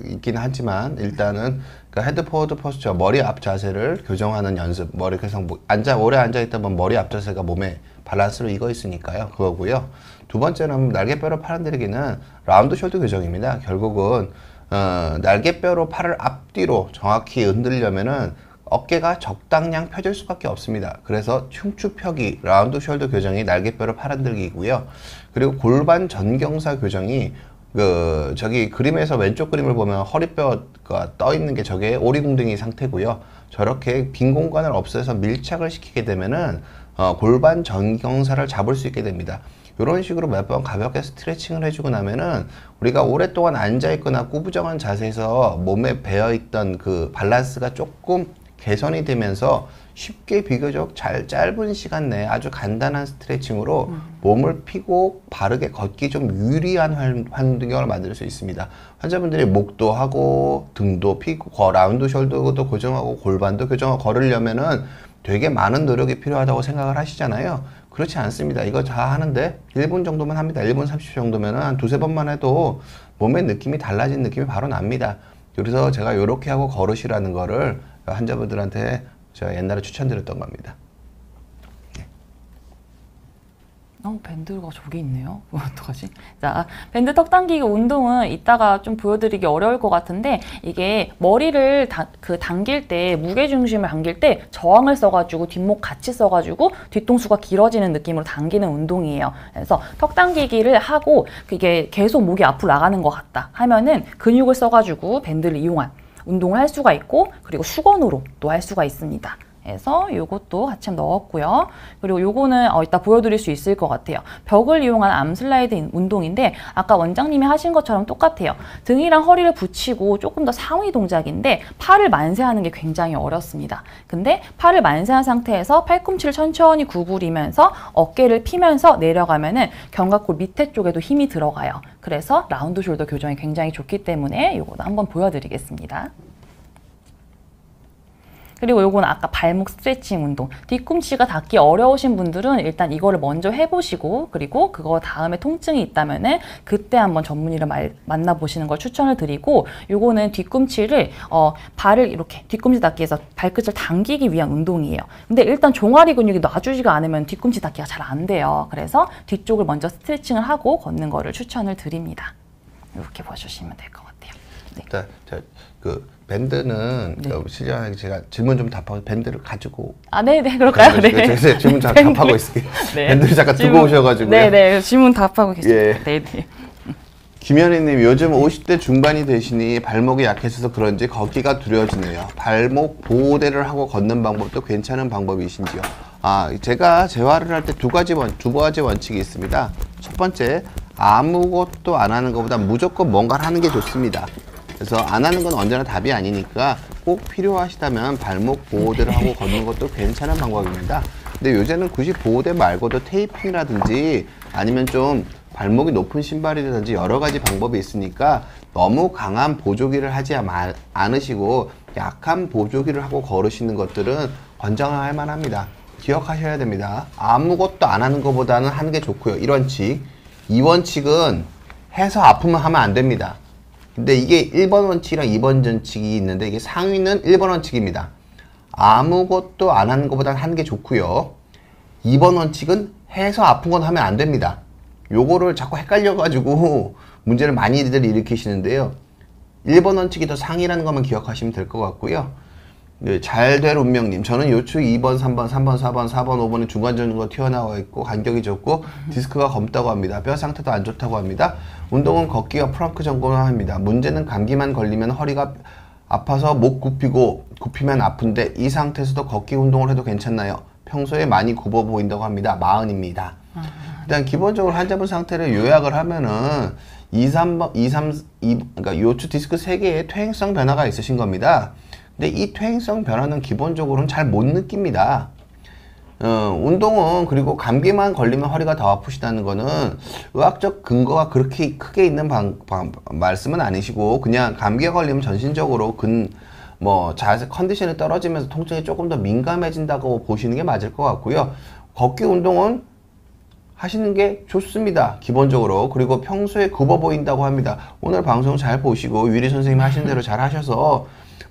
있긴 하지만 일단은 그러니까 head forward posture 머리 앞 자세를 교정하는 연습. 머리 계속 뭐 앉아 오래 앉아 있다 보면 머리 앞 자세가 몸에 밸런스로 익어 있으니까요. 그거고요. 두 번째는 날개뼈로 팔 흔들기는 round shoulder 교정입니다. 결국은 어, 날개뼈로 팔을 앞뒤로 정확히 흔들려면은 어깨가 적당량 펴질 수밖에 없습니다. 그래서 흉추 펴기, round shoulder 교정이 날개뼈로 팔 흔들기고요. 그리고 골반 전경사 교정이 그 저기 그림에서 왼쪽 그림을 보면 허리뼈가 떠 있는 게 저게 오리궁둥이 상태고요. 저렇게 빈 공간을 없애서 밀착을 시키게 되면은 어, 골반 전경사를 잡을 수 있게 됩니다. 이런 식으로 몇 번 가볍게 스트레칭을 해주고 나면은 우리가 오랫동안 앉아 있거나 꾸부정한 자세에서 몸에 배어 있던 그 밸런스가 조금 개선이 되면서 쉽게 비교적 잘 짧은 시간 내에 아주 간단한 스트레칭으로 몸을 피고 바르게 걷기 좀 유리한 환- 환경을 만들 수 있습니다. 환자분들이 목도 하고 등도 피고 거- 라운드 숄더도 교정하고 골반도 교정하고 걸으려면은 되게 많은 노력이 필요하다고 생각을 하시잖아요. 그렇지 않습니다. 이거 다 하는데 1분 정도만 합니다. 1분 30초 정도면 한 두세 번만 해도 몸의 느낌이 달라진 느낌이 바로 납니다. 그래서 제가 이렇게 하고 걸으시라는 거를 환자분들한테 제가 옛날에 추천드렸던 겁니다. 어, 밴드가 저기 있네요. <laughs> 어떡하지? 자, 밴드 턱 당기기 운동은 이따가 좀 보여드리기 어려울 것 같은데 이게 머리를 다, 그 당길 때 무게 중심을 당길 때 저항을 써가지고 뒷목 같이 써가지고 뒤통수가 길어지는 느낌으로 당기는 운동이에요. 그래서 턱 당기기를 하고 그게 계속 목이 앞으로 나가는 것 같다 하면은 근육을 써가지고 밴드를 이용한 운동을 할 수가 있고 그리고 수건으로 또 할 수가 있습니다. 그래서 요것도 같이 넣었고요. 그리고 요거는 어, 이따 보여드릴 수 있을 것 같아요. 벽을 이용한 arm slide 인- 운동인데 아까 원장님이 하신 것처럼 똑같아요. 등이랑 허리를 붙이고 조금 더 상위 동작인데 팔을 만세하는 게 굉장히 어렵습니다. 근데 팔을 만세한 상태에서 팔꿈치를 천천히 구부리면서 어깨를 피면서 내려가면 은 견갑골 밑에 쪽에도 힘이 들어가요. 그래서 round shoulder 교정이 굉장히 좋기 때문에 요거도 한번 보여드리겠습니다. 그리고 요거는 아까 발목 스트레칭 운동. 뒤꿈치가 닿기 어려우신 분들은 일단 이거를 먼저 해보시고 그리고 그거 다음에 통증이 있다면 은 그때 한번 전문의를 말- 만나보시는 걸 추천을 드리고 요거는 뒤꿈치를 어, 발을 이렇게 뒤꿈치 닿기 위해서 발끝을 당기기 위한 운동이에요. 근데 일단 종아리 근육이 놔주지가 않으면 뒤꿈치 닿기가 잘 안 돼요. 그래서 뒤쪽을 먼저 스트레칭을 하고 걷는 거를 추천을 드립니다. 이렇게 보셔주시면 될 것 같아요. 네. 일단 저그 밴드는 네. 그 실장님 제가 질문 좀 답하고 밴드를 가지고 아, 네, 네, 그럴까요? 네. 제가 질문 잘 밴드. 답하고 있을게요. <laughs> 네. 밴드를 잠깐 두고 질문- 오셔가지고요. 네네 질문 답하고 계십니다. 예. 네네. 김현희님 요즘 50대 중반이 되시니 발목이 약해져서 그런지 걷기가 두려워지네요. 발목 보호대를 하고 걷는 방법도 괜찮은 방법이신지요? 아 제가 재활을 할 때 두 가지 원, 두 가지 원칙이 있습니다. 첫 번째 아무것도 안 하는 것보다 무조건 뭔가를 하는 게 좋습니다. 그래서 안 하는 건 언제나 답이 아니니까 꼭 필요하시다면 발목 보호대를 하고 걷는 것도 괜찮은 방법입니다. 근데 요새는 굳이 보호대 말고도 테이핑이라든지 아니면 좀 발목이 높은 신발이라든지 여러 가지 방법이 있으니까 너무 강한 보조기를 하지 마- 않으시고 약한 보조기를 하고 걸으시는 것들은 권장할 만합니다. 기억하셔야 됩니다. 아무것도 안 하는 것보다는 하는 게 좋고요. 1원칙. 2원칙은 해서 아프면 하면 안 됩니다. 근데 이게 1번 원칙이랑 2번 원칙이 있는데 이게 상위는 1번 원칙입니다. 아무것도 안 하는 것보다는 하는 게 좋고요. 2번 원칙은 해서 아픈 건 하면 안 됩니다. 요거를 자꾸 헷갈려가지고 <laughs> 문제를 많이들 일으키시는데요. 1번 원칙이 더 상이라는 것만 기억하시면 될 것 같고요. 네, 잘될 운명님. 저는 요추 2번, 3번, 3번, 4번, 4번, 5번에 중간 정도 튀어나와 있고 간격이 좁고 디스크가 검다고 합니다. 뼈 상태도 안 좋다고 합니다. 운동은 걷기와 프랑크 정도만 합니다. 문제는 감기만 걸리면 허리가 아파서 목 굽히고 굽히면 아픈데 이 상태에서도 걷기 운동을 해도 괜찮나요? 평소에 많이 굽어 보인다고 합니다. 마흔입니다. 일단 기본적으로 환자분 상태를 요약을 하면은 2, 3번, 2, 3, 2, 그러니까 요추 디스크 3개의 퇴행성 변화가 있으신 겁니다. 근데 이 퇴행성 변화는 기본적으로는 잘 못 느낍니다. 어, 운동은 그리고 감기만 걸리면 허리가 더 아프시다는 거는 의학적 근거가 그렇게 크게 있는 방, 방- 말씀은 아니시고 그냥 감기가 걸리면 전신적으로 근 뭐 자세 컨디션이 떨어지면서 통증이 조금 더 민감해진다고 보시는 게 맞을 것 같고요. 걷기 운동은 하시는 게 좋습니다. 기본적으로. 그리고 평소에 굽어 보인다고 합니다. 오늘 방송 잘 보시고 유리 선생님이 하신 대로 잘 하셔서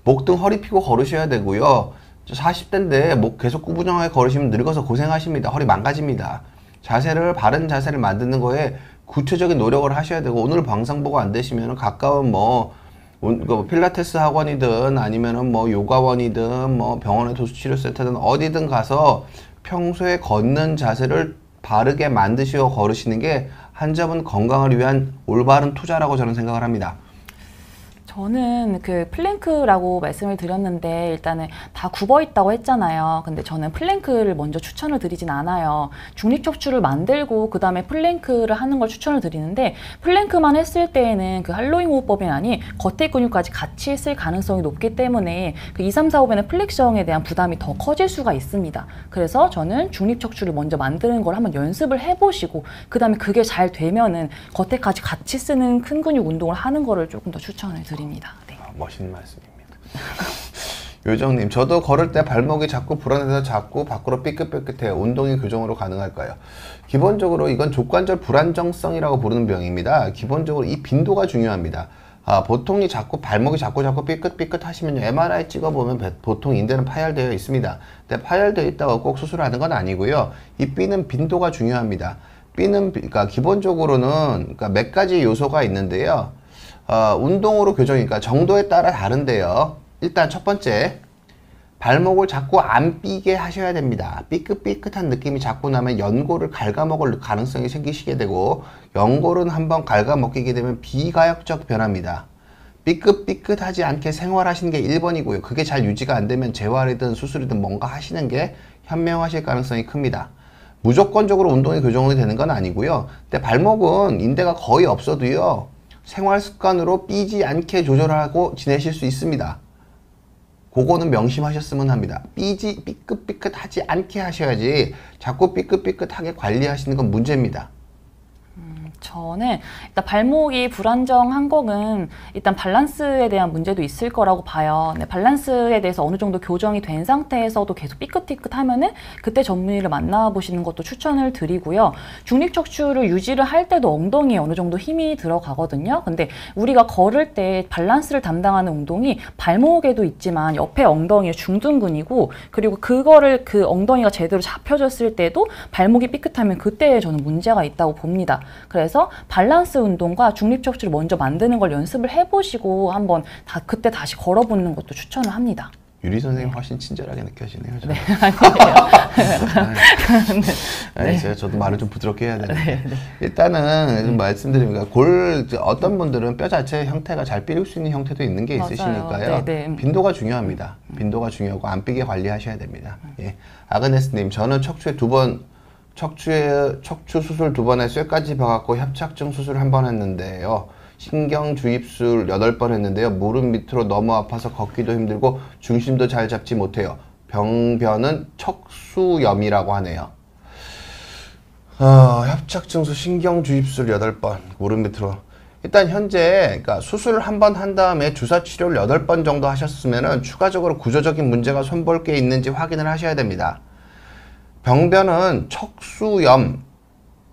목등 허리 펴고 걸으셔야 되고요. 40대인데 목 계속 꾸부정하게 걸으시면 늙어서 고생하십니다. 허리 망가집니다. 자세를 바른 자세를 만드는 거에 구체적인 노력을 하셔야 되고 오늘 방송 보고 안 되시면 가까운 뭐 운- 그 필라테스 학원이든 아니면은 뭐 요가원이든 뭐 병원의 도수치료센터든 어디든 가서 평소에 걷는 자세를 바르게 만드시고 걸으시는 게 환자분 건강을 위한 올바른 투자라고 저는 생각을 합니다. 저는 그 plank라고 말씀을 드렸는데 일단은 다 굽어 있다고 했잖아요. 근데 저는 plank를 먼저 추천을 드리진 않아요. 중립 척추를 만들고 그 다음에 plank를 하는 걸 추천을 드리는데 plank만 했을 때에는 그 hollowing 호흡법이 아닌 겉에 근육까지 같이 있을 가능성이 높기 때문에 그 2, 3, 4, 5번의 flexion에 대한 부담이 더 커질 수가 있습니다. 그래서 저는 중립 척추를 먼저 만드는 걸 한번 연습을 해보시고 그 다음에 그게 잘 되면은 겉에까지 같이 쓰는 큰 근육 운동을 하는 거를 조금 더 추천을 드립니다. 네. 아, 멋있는 말씀입니다. <laughs> 요정님, 저도 걸을 때 발목이 자꾸 불안해서 자꾸 밖으로 삐끗삐끗해요. 운동이 교정으로 가능할까요? 기본적으로 이건 족관절 불안정성이라고 부르는 병입니다. 기본적으로 이 빈도가 중요합니다. 아, 보통 이 자꾸 발목이 자꾸 자꾸 삐끗삐끗 하시면 MRI 찍어보면 배- 보통 인대는 파열되어 있습니다. 근데 파열되어 있다고 꼭 수술하는 건 아니고요. 이 삐는 빈도가 중요합니다. 삐는 비- 그러니까 기본적으로는 그러니까 몇 가지 요소가 있는데요. 어, 운동으로 교정이니까 정도에 따라 다른데요. 일단 첫 번째, 발목을 자꾸 안 삐게 하셔야 됩니다. 삐끗삐끗한 느낌이 자꾸 나면 연골을 갉아먹을 가능성이 생기시게 되고 연골은 한번 갉아먹히게 되면 비가역적 변화입니다. 삐끗삐끗하지 않게 생활하시는 게 1번이고요. 그게 잘 유지가 안 되면 재활이든 수술이든 뭔가 하시는 게 현명하실 가능성이 큽니다. 무조건적으로 운동이 교정이 되는 건 아니고요. 근데 발목은 인대가 거의 없어도요. 생활 습관으로 삐지 않게 조절하고 지내실 수 있습니다. 그거는 명심하셨으면 합니다. 삐지 삐끗삐끗하지 않게 하셔야지 자꾸 삐끗삐끗하게 관리하시는 건 문제입니다. 저는 일단 발목이 불안정한 거는 일단 밸런스에 대한 문제도 있을 거라고 봐요. 네, 밸런스에 대해서 어느 정도 교정이 된 상태에서도 계속 삐끗삐끗하면은 그때 전문의를 만나보시는 것도 추천을 드리고요. 중립 척추를 유지를 할 때도 엉덩이에 어느 정도 힘이 들어가거든요. 근데 우리가 걸을 때 밸런스를 담당하는 운동이 발목에도 있지만 옆에 엉덩이의 중둔근이고 그리고 그거를 그 엉덩이가 제대로 잡혀졌을 때도 발목이 삐끗하면 그때 저는 문제가 있다고 봅니다. 그래서 밸런스 운동과 중립 척추를 먼저 만드는 걸 연습을 해보시고 한번 다 그때 다시 걸어보는 것도 추천을 합니다. 유리 선생님 훨씬 친절하게 느껴지네요. 저는. <laughs> 아니, 제가 저도 말을 좀 부드럽게 해야 되는데 일단은 좀 말씀드리면 골 어떤 분들은 뼈 자체 형태가 잘 삐릴 수 있는 형태도 있는 게 맞아요. 있으시니까요. 네, 네. 빈도가 중요합니다. 빈도가 중요하고 안 삐게 관리하셔야 됩니다. 예. 아그네스님, 저는 척추에 두번 척추에 척추 수술 두 번에 쇠까지 박았고 협착증 수술 한 번 했는데요. 신경 주입술 여덟 번 했는데요. 무릎 밑으로 너무 아파서 걷기도 힘들고 중심도 잘 잡지 못해요. 병변은 척수염이라고 하네요. 어, 협착증수 신경 주입술 8번 무릎 밑으로 일단 현재 그러니까 수술을 한 번 한 다음에 주사 치료를 8번 정도 하셨으면은 추가적으로 구조적인 문제가 손볼 게 있는지 확인을 하셔야 됩니다. 병변은 척수염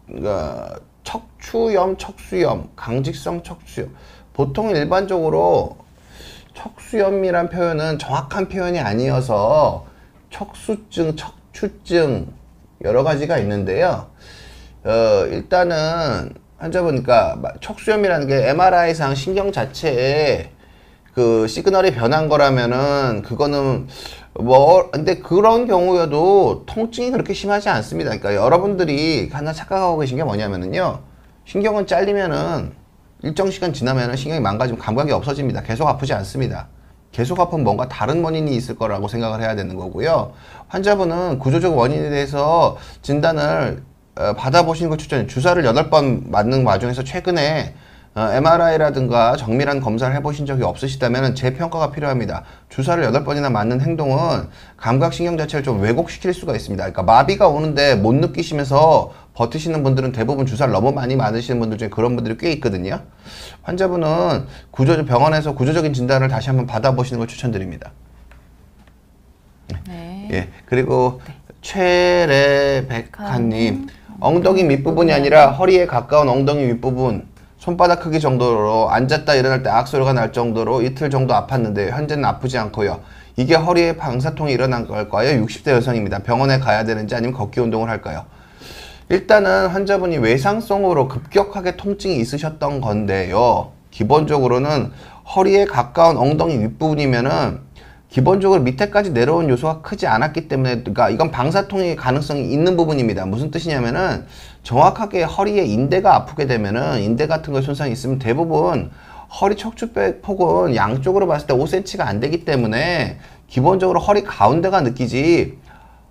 그러니까 척추염, 척수염, 강직성 척수염. 보통 일반적으로 척수염이란 표현은 정확한 표현이 아니어서 척수증, 척추증 여러 가지가 있는데요. 어, 일단은 환자분니까 척수염이라는 게 MRI상 신경 자체에 그 시그널이 변한 거라면은 그거는 뭐 근데 그런 경우여도 통증이 그렇게 심하지 않습니다. 그러니까 여러분들이 하나 착각하고 계신 게 뭐냐면은요. 신경은 잘리면은 일정 시간 지나면은 신경이 망가지면 감각이 없어집니다. 계속 아프지 않습니다. 계속 아픈 뭔가 다른 원인이 있을 거라고 생각을 해야 되는 거고요. 환자분은 구조적 원인에 대해서 진단을 어, 받아보시는 걸 추천해요. 주사를 8번 맞는 와중에서 최근에 MRI라든가 정밀한 검사를 해보신 적이 없으시다면 재평가가 필요합니다. 주사를 8번이나 맞는 행동은 감각신경 자체를 좀 왜곡시킬 수가 있습니다. 그러니까 마비가 오는데 못 느끼시면서 버티시는 분들은 대부분 주사를 너무 많이 맞으시는 분들 중에 그런 분들이 꽤 있거든요. 환자분은 구조, 병원에서 구조적인 진단을 다시 한번 받아보시는 걸 추천드립니다. 네. 예, 그리고 최레백하님 엉덩이 밑부분이 아니라 허리에 가까운 엉덩이 윗부분 손바닥 크기 정도로 앉았다 일어날 때 악소리가 날 정도로 이틀 정도 아팠는데 현재는 아프지 않고요. 이게 허리에 방사통이 일어난 걸까요? 60대 여성입니다. 병원에 가야 되는지 아니면 걷기 운동을 할까요? 일단은 환자분이 외상성으로 급격하게 통증이 있으셨던 건데요. 기본적으로는 허리에 가까운 엉덩이 윗부분이면은 기본적으로 밑에까지 내려온 요소가 크지 않았기 때문에 그러니까 이건 방사통의 가능성이 있는 부분입니다. 무슨 뜻이냐면은 정확하게 허리에 인대가 아프게 되면은 인대 같은 거 손상이 있으면 대부분 허리 척추뼈 폭은 양쪽으로 봤을 때 5cm가 안 되기 때문에 기본적으로 허리 가운데가 느끼지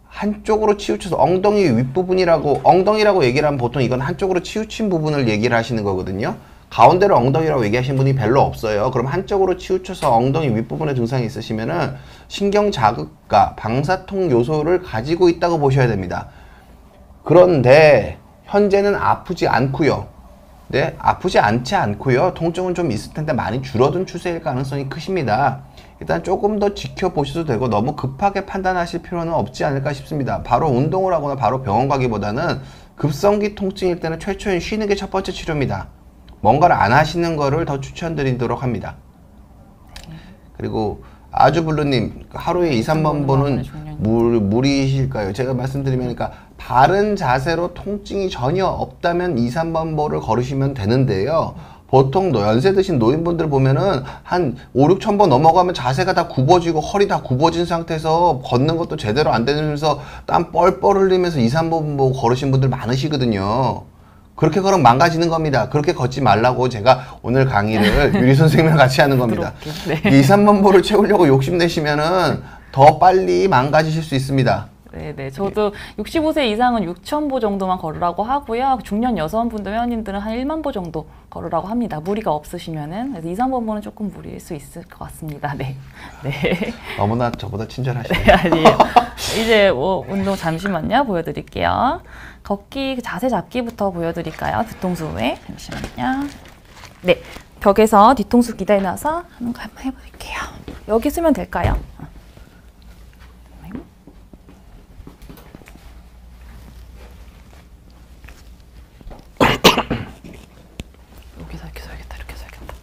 한쪽으로 치우쳐서 엉덩이 윗부분이라고 엉덩이라고 얘기를 하면 보통 이건 한쪽으로 치우친 부분을 얘기를 하시는 거거든요. 가운데를 엉덩이라고 얘기하시는 분이 별로 없어요. 그럼 한쪽으로 치우쳐서 엉덩이 윗부분에 증상이 있으시면은 신경 자극과 방사통 요소를 가지고 있다고 보셔야 됩니다. 그런데 현재는 아프지 않고요. 네, 아프지 않지 않고요. 통증은 좀 있을 텐데 많이 줄어든 추세일 가능성이 크십니다. 일단 조금 더 지켜보셔도 되고 너무 급하게 판단하실 필요는 없지 않을까 싶습니다. 바로 운동을 하거나 바로 병원 가기보다는 급성기 통증일 때는 최초엔 쉬는 게 첫 번째 치료입니다. 뭔가를 안 하시는 거를 더 추천드리도록 합니다. 그리고 아주블루님 하루에 2, 3번 보는 물, 무리실까요? 제가 말씀드리면 그러니까 바른 자세로 통증이 전혀 없다면 2, 3번 보를 걸으시면 되는데요. 보통 노- 연세 드신 노인분들 보면은 한 5, 6천 보 넘어가면 자세가 다 굽어지고 허리 다 굽어진 상태에서 걷는 것도 제대로 안 되면서 땀 뻘뻘 흘리면서 2, 3만 보 걸으신 분들 많으시거든요. 그렇게 걸으면 망가지는 겁니다. 그렇게 걷지 말라고 제가 오늘 강의를 <laughs> 유리 선생님이랑 같이 하는 겁니다. 부드럽게, 네. 2, 3만 보를 채우려고 욕심내시면은 더 빨리 망가지실 수 있습니다. 네, 네. 저도 65세 이상은 6천 보 정도만 걸으라고 하고요. 중년 여성분들 회원님들은 한 1만 보 정도 걸으라고 합니다. 무리가 없으시면은 그래서 2, 3만 보는 조금 무리일 수 있을 것 같습니다. 네. <laughs> 네. 너무나 저보다 친절하시네요. 네, 아니에요. 이제 뭐 운동 잠시만요. 보여드릴게요. 걷기 그 자세 잡기부터 보여드릴까요? 뒤통수 후에 잠시만요. 네, 벽에서 뒤통수 기다려 놔서 하는 거 한번 해볼게요. 여기 쓰면 될까요? 여기서 이렇게 써야겠다. 이렇게 써야겠다.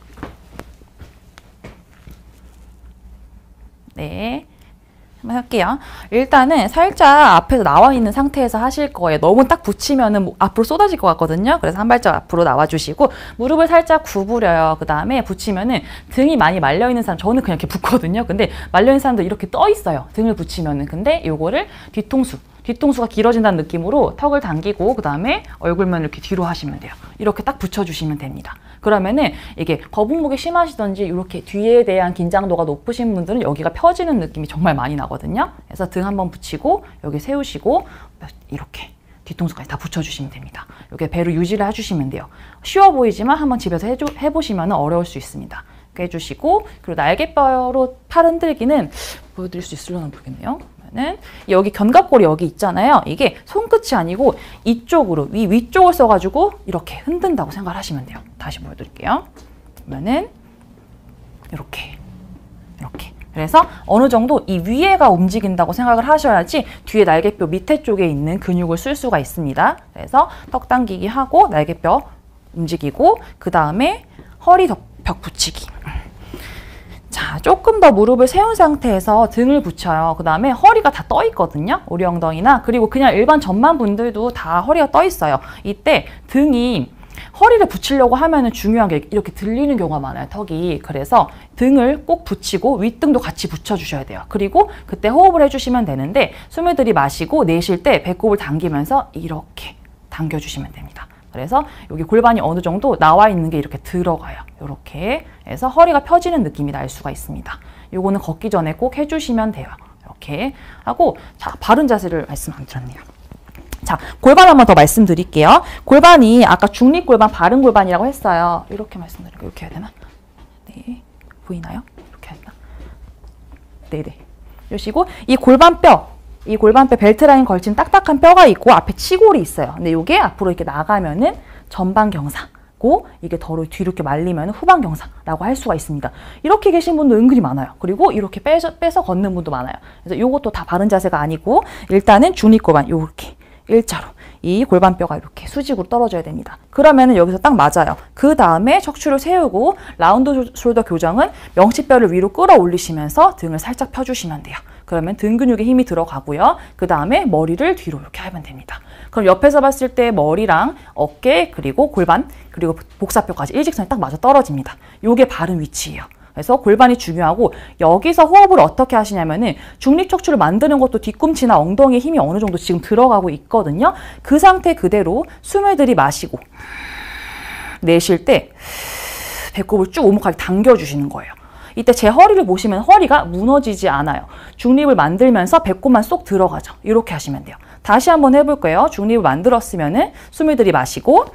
네. 한번 할게요. 일단은 살짝 앞에서 나와 있는 상태에서 하실 거예요. 너무 딱 붙이면은 뭐 앞으로 쏟아질 것 같거든요. 그래서 한 발짝 앞으로 나와 주시고 무릎을 살짝 구부려요. 그 다음에 붙이면은 등이 많이 말려 있는 사람 저는 그냥 이렇게 붙거든요. 근데 말려 있는 사람도 이렇게 떠 있어요. 등을 붙이면은 근데 요거를 뒤통수 뒤통수가 길어진다는 느낌으로 턱을 당기고 그 다음에 얼굴만 이렇게 뒤로 하시면 돼요. 이렇게 딱 붙여주시면 됩니다. 그러면은 이게 거북목이 심하시던지 이렇게 뒤에 대한 긴장도가 높으신 분들은 여기가 펴지는 느낌이 정말 많이 나거든요. 그래서 등 한번 붙이고 여기 세우시고 이렇게 뒤통수까지 다 붙여주시면 됩니다. 이렇게 배로 유지를 해주시면 돼요. 쉬워 보이지만 한번 집에서 해줘, 해보시면 어려울 수 있습니다. 해주시고 그리고 날개뼈로 팔 흔들기는 보여드릴 수 있으려나 모르겠네요. 그러면은 여기 견갑골이 여기 있잖아요. 이게 손끝이 아니고 이쪽으로 위 위쪽을 써가지고 이렇게 흔든다고 생각을 하시면 돼요. 다시 보여드릴게요. 그러면은 이렇게 이렇게. 그래서 어느 정도 이 위에가 움직인다고 생각을 하셔야지 뒤에 날개뼈 밑에 쪽에 있는 근육을 쓸 수가 있습니다. 그래서 턱 당기기 하고 날개뼈 움직이고 그 다음에 허리 덕- 벽 붙이기. 자, 조금 더 무릎을 세운 상태에서 등을 붙여요. 그 다음에 허리가 다 떠 있거든요. 우리 엉덩이나. 그리고 그냥 일반 전만 분들도 다 허리가 떠 있어요. 이때 등이 허리를 붙이려고 하면은 중요한 게 이렇게 들리는 경우가 많아요. 턱이. 그래서 등을 꼭 붙이고 윗등도 같이 붙여주셔야 돼요. 그리고 그때 호흡을 해주시면 되는데 숨을 들이마시고 내쉴 때 배꼽을 당기면서 이렇게 당겨주시면 됩니다. 그래서 여기 골반이 어느 정도 나와 있는 게 이렇게 들어가요. 이렇게 해서 허리가 펴지는 느낌이 날 수가 있습니다. 요거는 걷기 전에 꼭 해주시면 돼요. 이렇게 하고 자 바른 자세를 말씀 안 드렸네요. 자, 골반 한번 더 말씀드릴게요. 골반이 아까 중립 골반, 바른 골반이라고 했어요. 이렇게 말씀드릴게요. 이렇게 해야 되나? 네. 보이나요? 이렇게 해야 되나? 네네. 이러시고, 이 골반뼈, 이 골반뼈 벨트 라인 걸친 딱딱한 뼈가 있고, 앞에 치골이 있어요. 근데 이게 앞으로 이렇게 나가면은 전방 경사고, 이게 더 뒤로 이렇게 말리면 후방 경사라고 할 수가 있습니다. 이렇게 계신 분도 은근히 많아요. 그리고 이렇게 빼서, 빼서 걷는 분도 많아요. 그래서 이것도 다 바른 자세가 아니고, 일단은 중립 골반, 요렇게. 일자로 이 골반뼈가 이렇게 수직으로 떨어져야 됩니다. 그러면은 여기서 딱 맞아요. 그 다음에 척추를 세우고 라운드 숄더 교정은 명치뼈를 위로 끌어올리시면서 등을 살짝 펴주시면 돼요. 그러면 등 근육에 힘이 들어가고요. 그 다음에 머리를 뒤로 이렇게 하면 됩니다. 그럼 옆에서 봤을 때 머리랑 어깨 그리고 골반 그리고 복사뼈까지 일직선이 딱 맞아 떨어집니다. 요게 바른 위치예요. 그래서 골반이 중요하고 여기서 호흡을 어떻게 하시냐면은 중립 척추를 만드는 것도 뒤꿈치나 엉덩이에 힘이 어느 정도 지금 들어가고 있거든요. 그 상태 그대로 숨을 들이마시고 내쉴 때 배꼽을 쭉 오목하게 당겨주시는 거예요. 이때 제 허리를 보시면 허리가 무너지지 않아요. 중립을 만들면서 배꼽만 쏙 들어가죠. 이렇게 하시면 돼요. 다시 한번 해볼게요. 중립을 만들었으면 은 숨을 들이마시고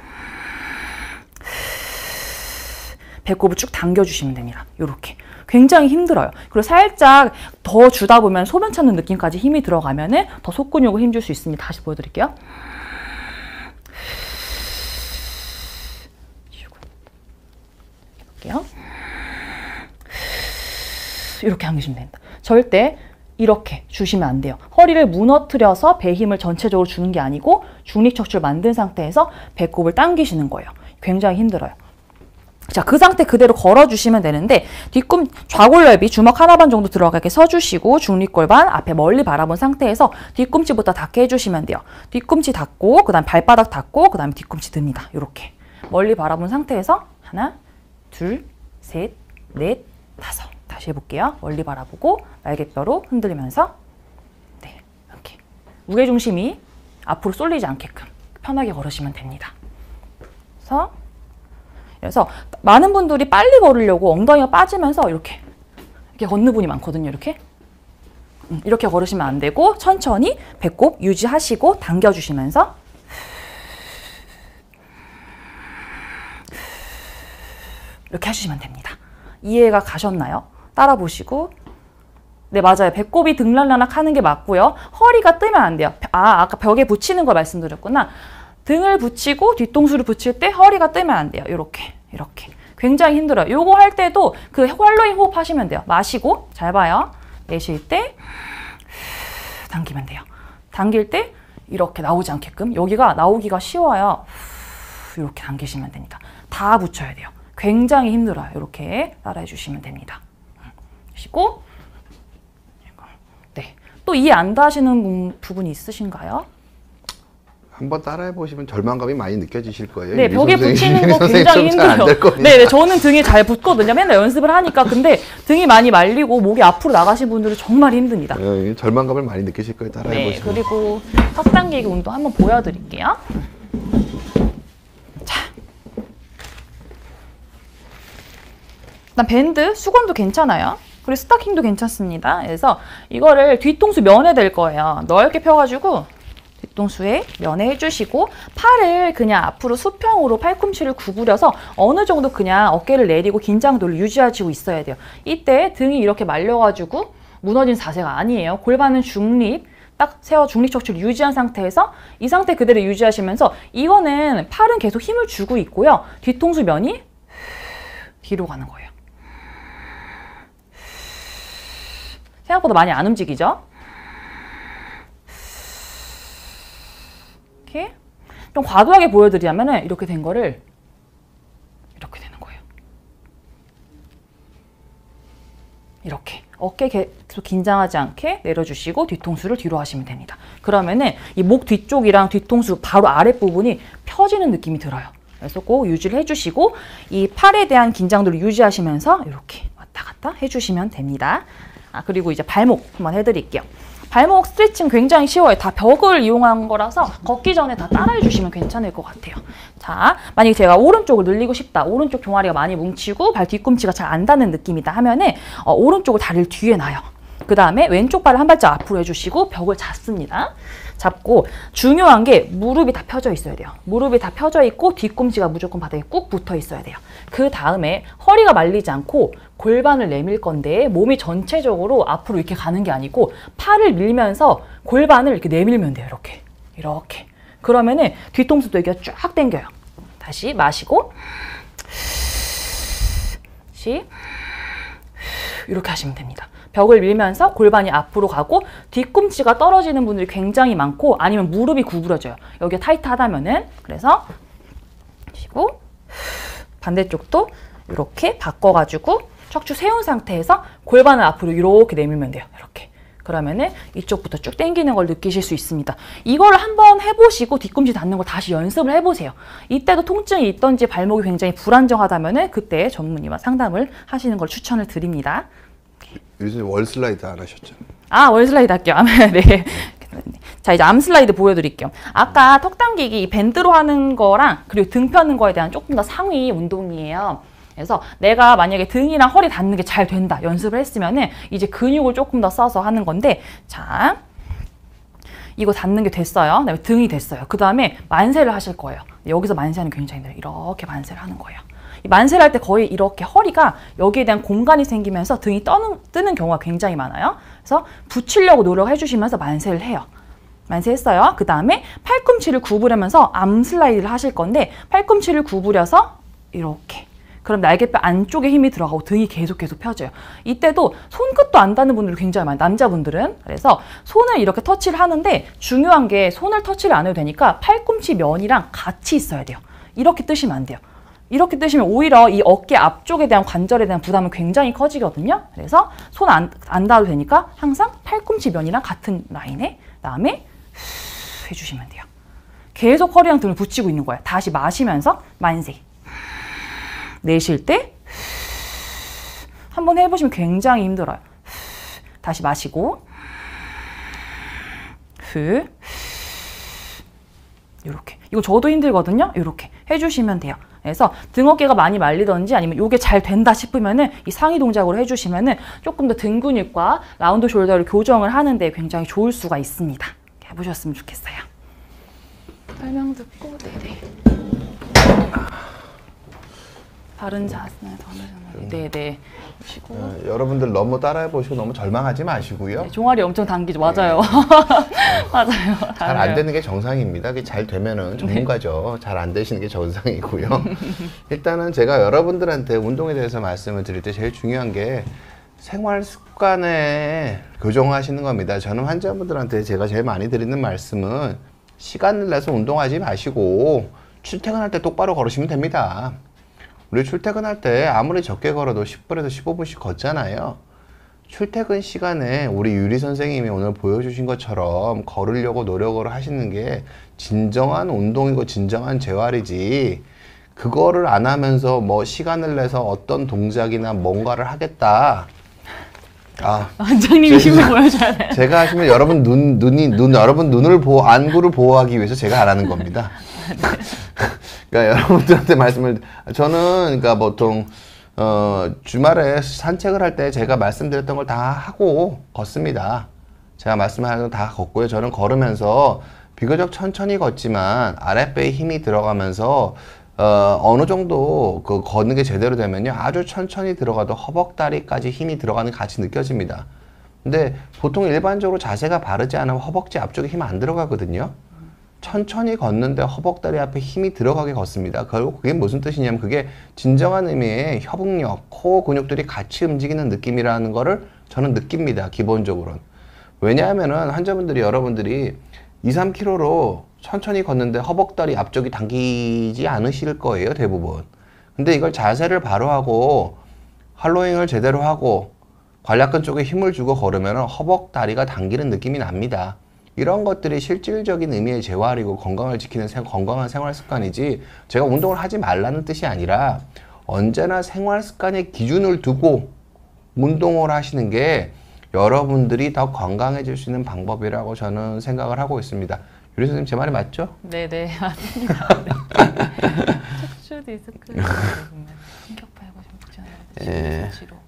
배꼽을 쭉 당겨주시면 됩니다. 이렇게. 굉장히 힘들어요. 그리고 살짝 더 주다 보면 소변 찾는 느낌까지 힘이 들어가면은 더 속근육을 힘줄 수 있습니다. 다시 보여드릴게요. 볼게요. 이렇게 당기시면 됩니다. 절대 이렇게 주시면 안 돼요. 허리를 무너뜨려서 배 힘을 전체적으로 주는 게 아니고 중립 척추를 만든 상태에서 배꼽을 당기시는 거예요. 굉장히 힘들어요. 자, 그 상태 그대로 걸어주시면 되는데 뒤꿈 좌골넓이 주먹 하나 반 정도 들어가게 서주시고 중립골반 앞에 멀리 바라본 상태에서 뒤꿈치부터 닿게 해주시면 돼요. 뒤꿈치 닿고 그 다음 발바닥 닿고 그 다음에 뒤꿈치 듭니다. 이렇게 멀리 바라본 상태에서 하나, 둘, 셋, 넷, 다섯. 다시 해볼게요. 멀리 바라보고 날개뼈로 흔들면서 네 이렇게 무게 중심이 앞으로 쏠리지 않게끔 편하게 걸으시면 됩니다. 그래서 그래서 많은 분들이 빨리 걸으려고 엉덩이가 빠지면서 이렇게 이렇게 걷는 분이 많거든요. 이렇게 음, 이렇게 걸으시면 안 되고 천천히 배꼽 유지하시고 당겨주시면서 이렇게 하시면 됩니다. 이해가 가셨나요? 따라 보시고 네 맞아요. 배꼽이 등날라락 하는 게 맞고요. 허리가 뜨면 안 돼요. 아 아까 벽에 붙이는 거 말씀드렸구나. 등을 붙이고 뒤통수를 붙일 때 허리가 뜨면 안 돼요. 이렇게 이렇게 굉장히 힘들어요. 요거 할 때도 그 활로잉 호흡 하시면 돼요. 마시고 잘 봐요. 내쉴 때 당기면 돼요. 당길 때 이렇게 나오지 않게끔 여기가 나오기가 쉬워요. 이렇게 당기시면 되니까 다 붙여야 돼요. 굉장히 힘들어요. 이렇게 따라해 주시면 됩니다. 쉬고 네. 또 이해 안 다시는 부분이 있으신가요? 한번 따라해 보시면 절망감이 많이 느껴지실 거예요. 네, 벽에 선생님, 붙이는 거 굉장히 힘들어요. 네, 네, 저는 등이 잘 붙거든요. 맨날 연습을 하니까. 근데 등이 많이 말리고 목이 앞으로 나가신 분들은 정말 힘듭니다. 네, 절망감을 많이 느끼실 거예요. 따라해 네, 보시면. 그리고 턱 당기기 운동 한번 보여드릴게요. 자. 일단 밴드, 수건도 괜찮아요. 그리고 스타킹도 괜찮습니다. 그래서 이거를 뒤통수 면에 댈 거예요. 넓게 펴가지고 뒤통수에 면에 해주시고 팔을 그냥 앞으로 수평으로 팔꿈치를 구부려서 어느 정도 그냥 어깨를 내리고 긴장도를 유지하시고 있어야 돼요. 이때 등이 이렇게 말려가지고 무너진 자세가 아니에요. 골반은 중립, 딱 세워 중립 척추를 유지한 상태에서 이 상태 그대로 유지하시면서 이거는 팔은 계속 힘을 주고 있고요. 뒤통수 면이 뒤로 가는 거예요. 생각보다 많이 안 움직이죠? 이렇게 좀 과도하게 보여드리자면 이렇게 된 거를 이렇게 되는 거예요. 이렇게 어깨 계속 긴장하지 않게 내려주시고 뒤통수를 뒤로 하시면 됩니다. 그러면은 이 목 뒤쪽이랑 뒤통수 바로 아랫부분이 펴지는 느낌이 들어요. 그래서 꼭 유지를 해주시고 이 팔에 대한 긴장도를 유지하시면서 이렇게 왔다 갔다 해주시면 됩니다. 아, 그리고 이제 발목 한번 해드릴게요. 발목 스트레칭 굉장히 쉬워요. 다 벽을 이용한 거라서 걷기 전에 다 따라해 주시면 괜찮을 것 같아요. 자, 만약에 제가 오른쪽을 늘리고 싶다. 오른쪽 종아리가 많이 뭉치고 발 뒤꿈치가 잘 안 닿는 느낌이다 하면은 어, 오른쪽을 다리를 뒤에 놔요. 그 다음에 왼쪽 발을 한 발짝 앞으로 해주시고 벽을 잡습니다. 잡고 중요한 게 무릎이 다 펴져 있어야 돼요. 무릎이 다 펴져 있고 뒤꿈치가 무조건 바닥에 꾹 붙어 있어야 돼요. 그 다음에 허리가 말리지 않고 골반을 내밀 건데 몸이 전체적으로 앞으로 이렇게 가는 게 아니고 팔을 밀면서 골반을 이렇게 내밀면 돼요. 이렇게. 이렇게. 그러면은 뒤통수도 여기가 쫙 당겨요. 다시 마시고 시 이렇게 하시면 됩니다. 벽을 밀면서 골반이 앞으로 가고 뒤꿈치가 떨어지는 분들이 굉장히 많고 아니면 무릎이 구부러져요. 여기가 타이트하다면은 그래서 쉬고 반대쪽도 이렇게 바꿔가지고 척추 세운 상태에서 골반을 앞으로 이렇게 내밀면 돼요. 이렇게. 그러면은 이쪽부터 쭉 당기는 걸 느끼실 수 있습니다. 이걸 한번 해보시고 뒤꿈치 닿는 걸 다시 연습을 해보세요. 이때도 통증이 있던지 발목이 굉장히 불안정하다면은 그때 전문의와 상담을 하시는 걸 추천을 드립니다. 요즘 월 슬라이드 안 하셨죠? 아, 월 슬라이드 할게요. 아, <laughs> 네. 자, 이제 암 슬라이드 보여드릴게요. 아까 턱 당기기 이 밴드로 하는 거랑 그리고 등 펴는 거에 대한 조금 더 상위 운동이에요. 그래서 내가 만약에 등이랑 허리 닿는 게 잘 된다 연습을 했으면은 이제 근육을 조금 더 써서 하는 건데 자 이거 닿는 게 됐어요. 그다음에 등이 됐어요. 그 다음에 만세를 하실 거예요. 여기서 만세하는 굉장히 힘들어요. 이렇게 만세를 하는 거예요. 이 만세를 할 때 거의 이렇게 허리가 여기에 대한 공간이 생기면서 등이 떠는, 뜨는 경우가 굉장히 많아요. 그래서 붙이려고 노력해 주시면서 만세를 해요. 만세했어요. 그 다음에 팔꿈치를 구부리면서 암 슬라이드를 하실 건데 팔꿈치를 구부려서 이렇게 그럼 날개뼈 안쪽에 힘이 들어가고 등이 계속 계속 펴져요. 이때도 손끝도 안 닿는 분들이 굉장히 많아요. 남자분들은. 그래서 손을 이렇게 터치를 하는데 중요한 게 손을 터치를 안 해도 되니까 팔꿈치 면이랑 같이 있어야 돼요. 이렇게 뜨시면 안 돼요. 이렇게 뜨시면 오히려 이 어깨 앞쪽에 대한 관절에 대한 부담은 굉장히 커지거든요. 그래서 손 안 안 닿아도 되니까 항상 팔꿈치 면이랑 같은 라인에 그다음에 해주시면 돼요. 계속 허리랑 등을 붙이고 있는 거예요. 다시 마시면서 만세. 내쉴 때 한번 해보시면 굉장히 힘들어요. 다시 마시고 후 이렇게 이거 저도 힘들거든요. 이렇게 해주시면 돼요. 그래서 등 어깨가 많이 말리던지 아니면 이게 잘 된다 싶으면은 이 상위 동작으로 해주시면은 조금 더 등 근육과 라운드 숄더를 교정을 하는데 굉장히 좋을 수가 있습니다. 해보셨으면 좋겠어요. 설명 듣고 네네. 바른 자세나 더는 네네. 보시고 어, 여러분들 너무 따라해 보시고 너무 절망하지 마시고요. 네, 종아리 엄청 당기죠. 맞아요. <laughs> 맞아요. 잘 안 되는 게 정상입니다. 그게 잘 네. 되면은 전문가죠. 잘 안 되시는 게 정상이고요. <laughs> 일단은 제가 여러분들한테 운동에 대해서 말씀을 드릴 때 제일 중요한 게 생활 습관에 교정하시는 겁니다. 저는 환자분들한테 제가 제일 많이 드리는 말씀은 시간을 내서 운동하지 마시고 출퇴근할 때 똑바로 걸으시면 됩니다. 우리 출퇴근할 때 아무리 적게 걸어도 10분에서 15분씩 걷잖아요. 출퇴근 시간에 우리 유리 선생님이 오늘 보여주신 것처럼 걸으려고 노력을 하시는 게 진정한 운동이고 진정한 재활이지. 그거를 안 하면서 뭐 시간을 내서 어떤 동작이나 뭔가를 하겠다. 아, 원장님이 힘을 보여줘야 돼. 제가 하시면 여러분 눈 눈이 눈 여러분 눈을 보호 안구를 보호하기 위해서 제가 안 하는 겁니다. 그러니까 여러분들한테 말씀을 저는 그러니까 보통 어 주말에 산책을 할 때 제가 말씀드렸던 걸 다 하고 걷습니다. 제가 말씀하는 거다 걷고요. 저는 걸으면서 비교적 천천히 걷지만 아랫배에 힘이 들어가면서 어, 어느 정도 그 걷는 게 제대로 되면요. 아주 천천히 들어가도 허벅다리까지 힘이 들어가는 게 같이 느껴집니다. 근데 보통 일반적으로 자세가 바르지 않으면 허벅지 앞쪽에 힘 안 들어가거든요. 천천히 걷는데 허벅다리 앞에 힘이 들어가게 걷습니다. 결국 그게 무슨 뜻이냐면 그게 진정한 의미의 협응력, 코어 근육들이 같이 움직이는 느낌이라는 거를 저는 느낍니다. 기본적으로는. 왜냐하면은 환자분들이 여러분들이 2, 3km로 천천히 걷는데 허벅다리 앞쪽이 당기지 않으실 거예요, 대부분. 근데 이걸 자세를 바로 하고 할로잉을 제대로 하고 관략근 쪽에 힘을 주고 걸으면 허벅다리가 당기는 느낌이 납니다. 이런 것들이 실질적인 의미의 재활이고 건강을 지키는 생, 건강한 생활 습관이지 제가 운동을 하지 말라는 뜻이 아니라 언제나 생활 습관의 기준을 두고 운동을 하시는 게 여러분들이 더 건강해질 수 있는 방법이라고 저는 생각을 하고 있습니다. 유리 선생님 제 말이 맞죠? 네네 <laughs> 맞습니다. 네. 척추 디스크 신격파 해보시면 예. 지로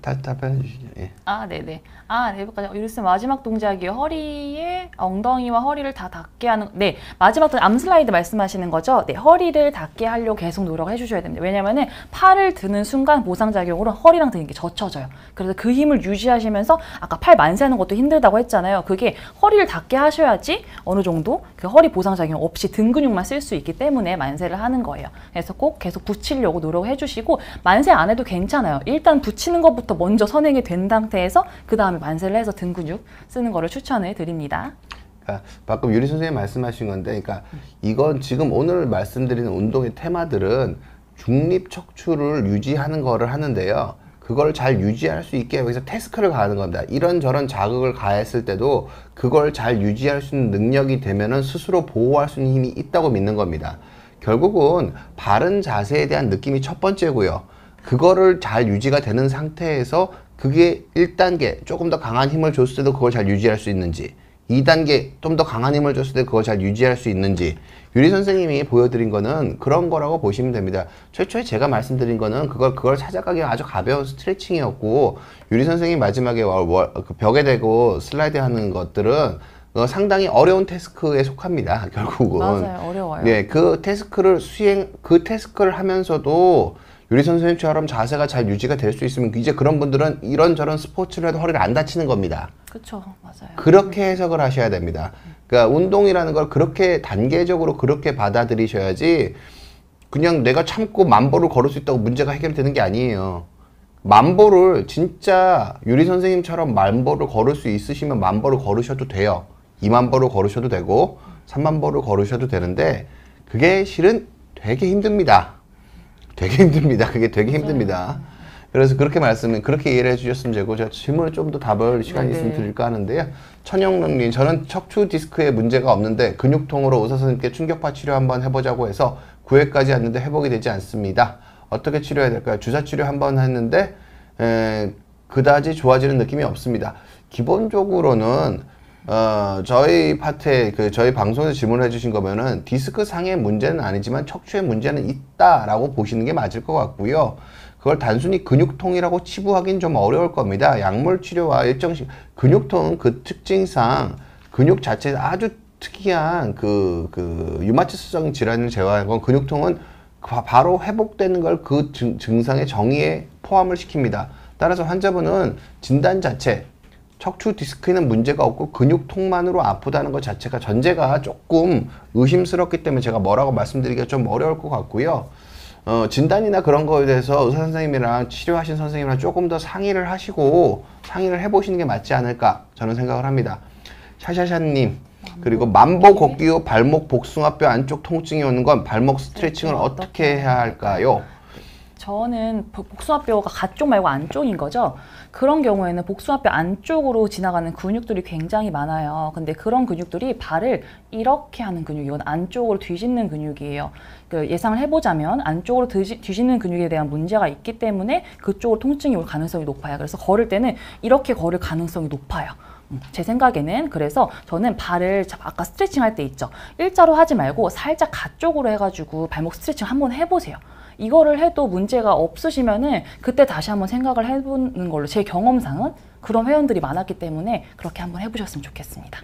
다 답변해 주시죠. 예. 아, 네네. 아, 네, 여기까지. 유리쌤 마지막 동작이요. 허리에 엉덩이와 허리를 다 닿게 하는. 네, 마지막 동작 암 슬라이드 말씀하시는 거죠. 네, 허리를 닿게 하려고 계속 노력을 해주셔야 됩니다. 왜냐면은 팔을 드는 순간 보상 작용으로 허리랑 드는 게 젖혀져요. 그래서 그 힘을 유지하시면서 아까 팔 만세하는 것도 힘들다고 했잖아요. 그게 허리를 닿게 하셔야지 어느 정도 그 허리 보상 작용 없이 등 근육만 쓸 수 있기 때문에 만세를 하는 거예요. 그래서 꼭 계속 붙이려고 노력해 주시고 만세 안 해도 괜찮아요. 일단 붙이는 것부터 먼저 선행이 된 상태에서 그 다음에 만세를 해서 등 근육 쓰는 거를 추천을 드립니다. 그러니까 방금 유리 선생님 말씀하신 건데, 그러니까 이건 지금 오늘 말씀드리는 운동의 테마들은 중립 척추를 유지하는 거를 하는데요. 그걸 잘 유지할 수 있게 여기서 태스크를 가하는 겁니다. 이런저런 자극을 가했을 때도 그걸 잘 유지할 수 있는 능력이 되면은 스스로 보호할 수 있는 힘이 있다고 믿는 겁니다. 결국은 바른 자세에 대한 느낌이 첫 번째고요. 그거를 잘 유지가 되는 상태에서 그게 1단계 조금 더 강한 힘을 줬을 때도 그걸 잘 유지할 수 있는지 2단계 좀 더 강한 힘을 줬을 때 그걸 잘 유지할 수 있는지 유리 선생님이 보여드린 거는 그런 거라고 보시면 됩니다. 최초에 제가 말씀드린 거는 그걸 그걸 찾아가기 아주 가벼운 스트레칭이었고 유리 선생님 마지막에 그 벽에 대고 슬라이드 하는 것들은 어, 상당히 어려운 태스크에 속합니다. <laughs> 결국은 맞아요. 어려워요. 네, 그 태스크를 수행, 그 태스크를 하면서도 유리 선생님처럼 자세가 잘 유지가 될 수 있으면 이제 그런 분들은 이런저런 스포츠를 해도 허리를 안 다치는 겁니다. 그렇죠. 맞아요. 그렇게 해석을 하셔야 됩니다. 그러니까 운동이라는 걸 그렇게 단계적으로 그렇게 받아들이셔야지 그냥 내가 참고 만보를 걸을 수 있다고 문제가 해결되는 게 아니에요. 만보를 진짜 유리 선생님처럼 만보를 걸을 수 있으시면 만보를 걸으셔도 돼요. 2만 보를 걸으셔도 되고 3만 보를 걸으셔도 되는데 그게 실은 되게 힘듭니다. 되게 힘듭니다. 그게 되게 힘듭니다. 그래서 그렇게 말씀을 그렇게 이해를 해주셨으면 되고 제가 질문을 좀 더 답을 시간이 있으면 네네. 드릴까 하는데요. 천영롱님 저는 척추 디스크에 문제가 없는데 근육통으로 의사 선생님께 충격파 치료 한번 해보자고 해서 9회까지 왔는데 회복이 되지 않습니다. 어떻게 치료해야 될까요? 주사 치료 한번 했는데 에, 그다지 좋아지는 느낌이 없습니다. 기본적으로는 어, 저희 파트에 그 저희 방송에서 질문해 주신 거면은 디스크 상의 문제는 아니지만 척추의 문제는 있다라고 보시는 게 맞을 것 같고요. 그걸 단순히 근육통이라고 치부하기는 좀 어려울 겁니다. 약물 치료와 일정식 근육통은 그 특징상 근육 자체에 아주 특이한 그, 그 유마티스성 질환을 제외한 건 근육통은 바- 바로 회복되는 걸 그 증상의 정의에 포함을 시킵니다. 따라서 환자분은 진단 자체 척추 디스크에는 문제가 없고 근육통만으로 아프다는 것 자체가 전제가 조금 의심스럽기 때문에 제가 뭐라고 말씀드리기가 좀 어려울 것 같고요. 어, 진단이나 그런 거에 대해서 의사 선생님이랑 치료하신 선생님이랑 조금 더 상의를 하시고 상의를 해보시는 게 맞지 않을까 저는 생각을 합니다. 샤샤샤님 그리고 만보 걷기 후 발목 복숭아뼈 안쪽 통증이 오는 건 발목 스트레칭을 네, 어떻게 해야 할까요? 저는 복- 복숭아뼈가 가쪽 말고 안쪽인 거죠. 그런 경우에는 복숭아뼈 안쪽으로 지나가는 근육들이 굉장히 많아요. 근데 그런 근육들이 발을 이렇게 하는 근육, 이건 안쪽으로 뒤집는 근육이에요. 그 예상을 해보자면 안쪽으로 뒤집는 근육에 대한 문제가 있기 때문에 그쪽으로 통증이 올 가능성이 높아요. 그래서 걸을 때는 이렇게 걸을 가능성이 높아요. 음, 제 생각에는 그래서 저는 발을 자- 아까 스트레칭 할 때 있죠. 일자로 하지 말고 살짝 가쪽으로 해가지고 발목 스트레칭 한번 해보세요. 이거를 해도 문제가 없으시면은 그때 다시 한번 생각을 해보는 걸로 제 경험상은 그런 회원들이 많았기 때문에 그렇게 한번 해보셨으면 좋겠습니다.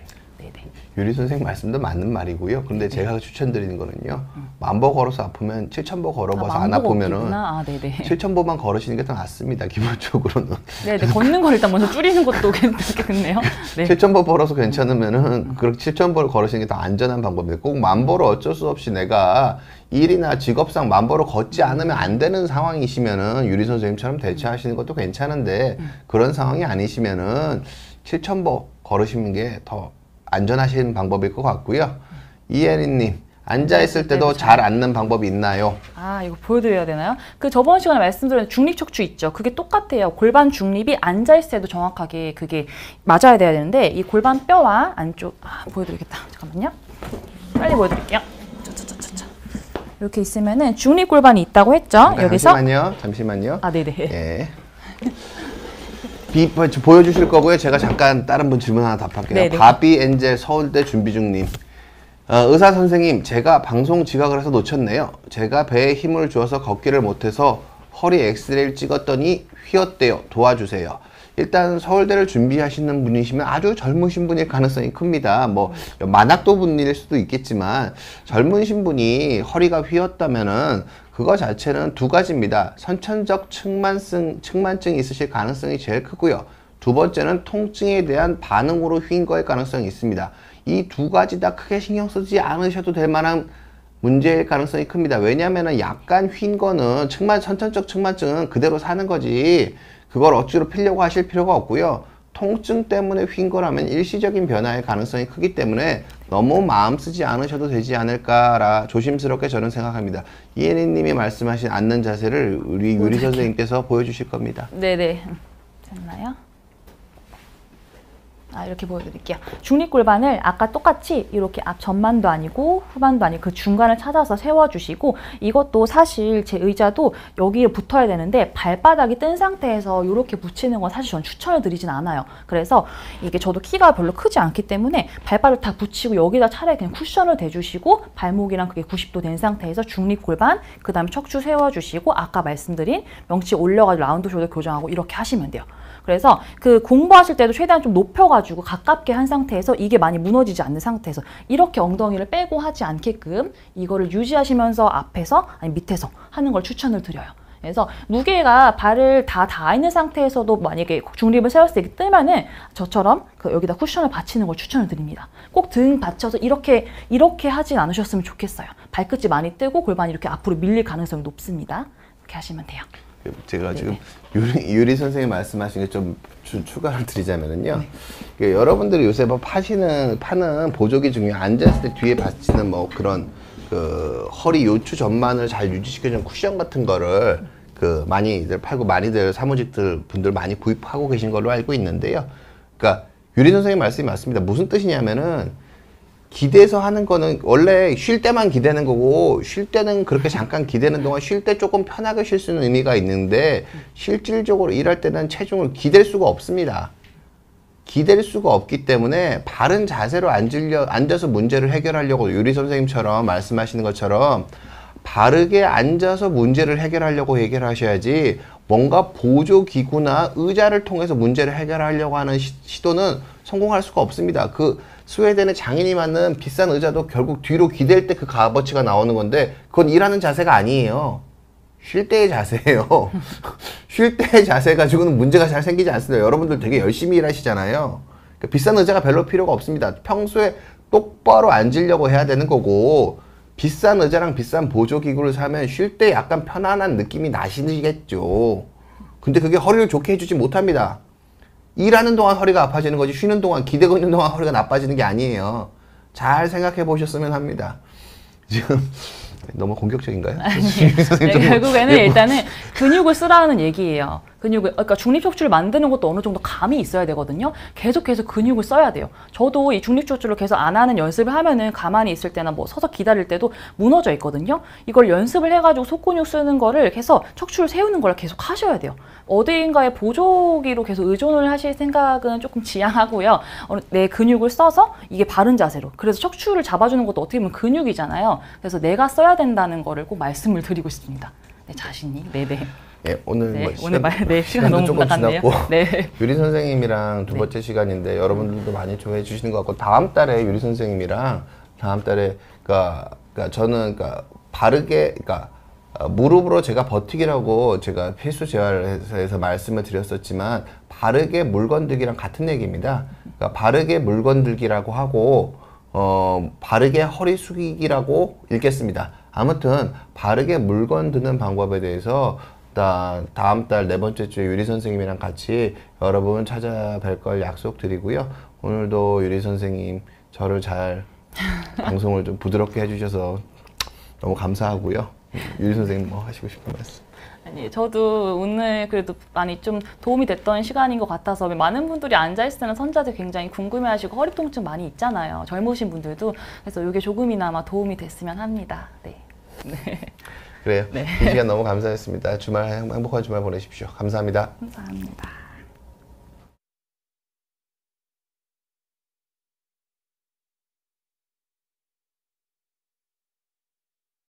유리 선생님 말씀도 맞는 말이고요. 근데 제가 추천드리는 거는요. 만보 걸어서 아프면 7천보 걸어봐서 안 만보 아프면은. 아, 네네. 7천보만 걸으시는 게 더 낫습니다. 기본적으로는. 네네. 걷는 걸 일단 먼저 줄이는 것도 괜찮겠네요. <laughs> 네. 7천보 벌어서 괜찮으면은 그렇게 7천보를 걸으시는 게 더 안전한 방법입니다. 꼭 만보를 어쩔 수 없이 내가 일이나 직업상 만보를 걷지 않으면 안 되는 상황이시면은 유리 선생님처럼 대처하시는 것도 괜찮은데 그런 상황이 아니시면은 7천보 걸으시는 게더 안전하신 방법일 것 같고요. 이혜린님 앉아 있을 때도 잘 앉는 방법이 있나요? 아, 이거 보여드려야 되나요? 그 저번 시간에 말씀드린 중립 척추 있죠. 그게 똑같아요. 골반 중립이 앉아있을 때도 정확하게 그게 맞아야 돼야 되는데, 이 골반 뼈와 안쪽, 아, 보여드리겠다. 잠깐만요. 빨리 보여드릴게요. 차차차차차. 이렇게 있으면은 중립 골반이 있다고 했죠. 잠깐 여기서. 잠시만요. 잠시만요. 아, 네네. 예. <laughs> 비, 보- 보여주실 거고요. 제가 잠깐 다른 분 질문 하나 답할게요. 네네. 바비 엔젤 서울대 준비 중님. 어, 의사 선생님, 제가 방송 지각을 해서 놓쳤네요. 제가 배에 힘을 주어서 걷기를 못해서 허리 엑스레이를 찍었더니 휘었대요. 도와주세요. 일단 서울대를 준비하시는 분이시면 아주 젊으신 분일 가능성이 큽니다. 뭐 만학도 분일 수도 있겠지만 젊으신 분이 허리가 휘었다면은 그거 자체는 두 가지입니다. 선천적 측만증, 측만증이 있으실 가능성이 제일 크고요. 두 번째는 통증에 대한 반응으로 휜 거일 가능성이 있습니다. 이 두 가지 다 크게 신경 쓰지 않으셔도 될 만한 문제일 가능성이 큽니다. 왜냐하면 약간 휜 거는 측만 선천적 측만증은 그대로 사는 거지 그걸 억지로 피려고 하실 필요가 없고요. 통증 때문에 휜 거라면 일시적인 변화의 가능성이 크기 때문에 너무 마음 쓰지 않으셔도 되지 않을까라 조심스럽게 저는 생각합니다. 이혜리님이 말씀하신 앉는 자세를 우리 유리 선생님께서 보여주실 겁니다. 네네. 됐나요? 아, 이렇게 보여드릴게요. 중립골반을 아까 똑같이 이렇게 앞 전만도 아니고 후반도 아니고 그 중간을 찾아서 세워주시고 이것도 사실 제 의자도 여기에 붙어야 되는데 발바닥이 뜬 상태에서 이렇게 붙이는 건 사실 전 추천을 드리진 않아요. 그래서 이게 저도 키가 별로 크지 않기 때문에 발바닥 다 붙이고 여기다 차라리 그냥 쿠션을 대주시고 발목이랑 그게 90도 된 상태에서 중립골반 그 다음에 척추 세워주시고 아까 말씀드린 명치 올려가지고 round shoulder 교정하고 이렇게 하시면 돼요. 그래서 그 공부하실 때도 최대한 좀 높여가지고 가깝게 한 상태에서 이게 많이 무너지지 않는 상태에서 이렇게 엉덩이를 빼고 하지 않게끔 이거를 유지하시면서 앞에서 아니 밑에서 하는 걸 추천을 드려요. 그래서 무게가 발을 다 닿아 있는 상태에서도 만약에 중립을 세웠을 때 뜨면은 저처럼 그 여기다 쿠션을 받치는 걸 추천을 드립니다. 꼭 등 받쳐서 이렇게 이렇게 하진 않으셨으면 좋겠어요. 발끝이 많이 뜨고 골반이 이렇게 앞으로 밀릴 가능성이 높습니다. 이렇게 하시면 돼요. 제가 지금 유리, 유리 선생님 말씀하신 게 좀 추가를 드리자면은요. 그 여러분들이 요새 뭐 파시는 파는 보조기 중에 앉았을 때 뒤에 받치는 뭐 그런 그 허리 요추 전만을 잘 유지시켜주는 쿠션 같은 거를 그 많이들 팔고 많이들 사무직들 분들 많이 구입하고 계신 걸로 알고 있는데요. 그러니까 유리 선생님 말씀이 맞습니다. 무슨 뜻이냐면은 기대서 하는 거는 원래 쉴 때만 기대는 거고 쉴 때는 그렇게 잠깐 기대는 동안 쉴 때 조금 편하게 쉴수 있는 의미가 있는데 실질적으로 일할 때는 체중을 기댈 수가 없습니다. 기댈 수가 없기 때문에 바른 자세로 앉으려, 앉아서 문제를 해결하려고 유리 선생님처럼 말씀하시는 것처럼 바르게 앉아서 문제를 해결하려고 해결하셔야지 뭔가 보조 기구나 의자를 통해서 문제를 해결하려고 하는 시, 시도는 성공할 수가 없습니다. 그 스웨덴의 장인이 맞는 비싼 의자도 결국 뒤로 기댈 때 그 값어치가 나오는 건데 그건 일하는 자세가 아니에요. 쉴 때의 자세예요. <laughs> 쉴 때의 자세 가지고는 문제가 잘 생기지 않습니다. 여러분들 되게 열심히 일하시잖아요. 그러니까 비싼 의자가 별로 필요가 없습니다. 평소에 똑바로 앉으려고 해야 되는 거고 비싼 의자랑 비싼 보조기구를 사면 쉴 때 약간 편안한 느낌이 나시겠죠. 근데 그게 허리를 좋게 해주지 못합니다. 일하는 동안 허리가 아파지는 거지 쉬는 동안 기대고 있는 동안 허리가 나빠지는 게 아니에요. 잘 생각해 보셨으면 합니다. 지금 <laughs> 너무 공격적인가요? 네, <laughs> 결국에는 일단은 근육을 쓰라는 얘기예요. 근육을 그러니까 중립척추를 만드는 것도 어느 정도 감이 있어야 되거든요. 계속해서 근육을 써야 돼요. 저도 이 중립척추를 계속 안 하는 연습을 하면은 가만히 있을 때나 뭐 서서 기다릴 때도 무너져 있거든요. 이걸 연습을 해가지고 속근육 쓰는 거를 해서 척추를 세우는 걸 계속 하셔야 돼요. 어디인가에 보조기로 계속 의존을 하실 생각은 조금 지양하고요. 어, 내 근육을 써서 이게 바른 자세로. 그래서 척추를 잡아주는 것도 어떻게 보면 근육이잖아요. 그래서 내가 써야 된다는 거를 꼭 말씀을 드리고 싶습니다. 네, 자신이. 네네. 예, 오늘 네, 뭐 오늘 시간, 말, 네, 시간 너무 조금 나갔네요. 지났고 <laughs> 네. <laughs> 유리 선생님이랑 두 번째 시간인데 여러분들도 많이 좋아해 주시는 것 같고 다음 달에 유리 선생님이랑 다음 달에 그러니까, 그러니까 저는 그러니까 바르게 그러니까 어, 무릎으로 제가 버티기라고 제가 필수 재활에서 말씀을 드렸었지만 바르게 물 건들기랑 같은 얘기입니다. 그러니까 바르게 물 건들기라고 하고 어 바르게 허리 숙이기라고 읽겠습니다. 아무튼 바르게 물 건 드는 방법에 대해서 다, 다음 달 네 번째 주에 유리 선생님이랑 같이 여러분 찾아뵐 걸 약속드리고요. 오늘도 유리 선생님 저를 잘 <laughs> 방송을 좀 부드럽게 해주셔서 너무 감사하고요. 유리 선생님 뭐 하시고 싶은 말씀? 아니, 저도 오늘 그래도 많이 좀 도움이 됐던 시간인 것 같아서 많은 분들이 앉아있을 때는 선자들 굉장히 궁금해하시고 허리 통증 많이 있잖아요. 젊으신 분들도. 그래서 이게 조금이나마 도움이 됐으면 합니다. 네. <laughs> 그래요. 이 시간 너무 감사했습니다. 주말 행복한 주말 보내십시오. 감사합니다. 감사합니다.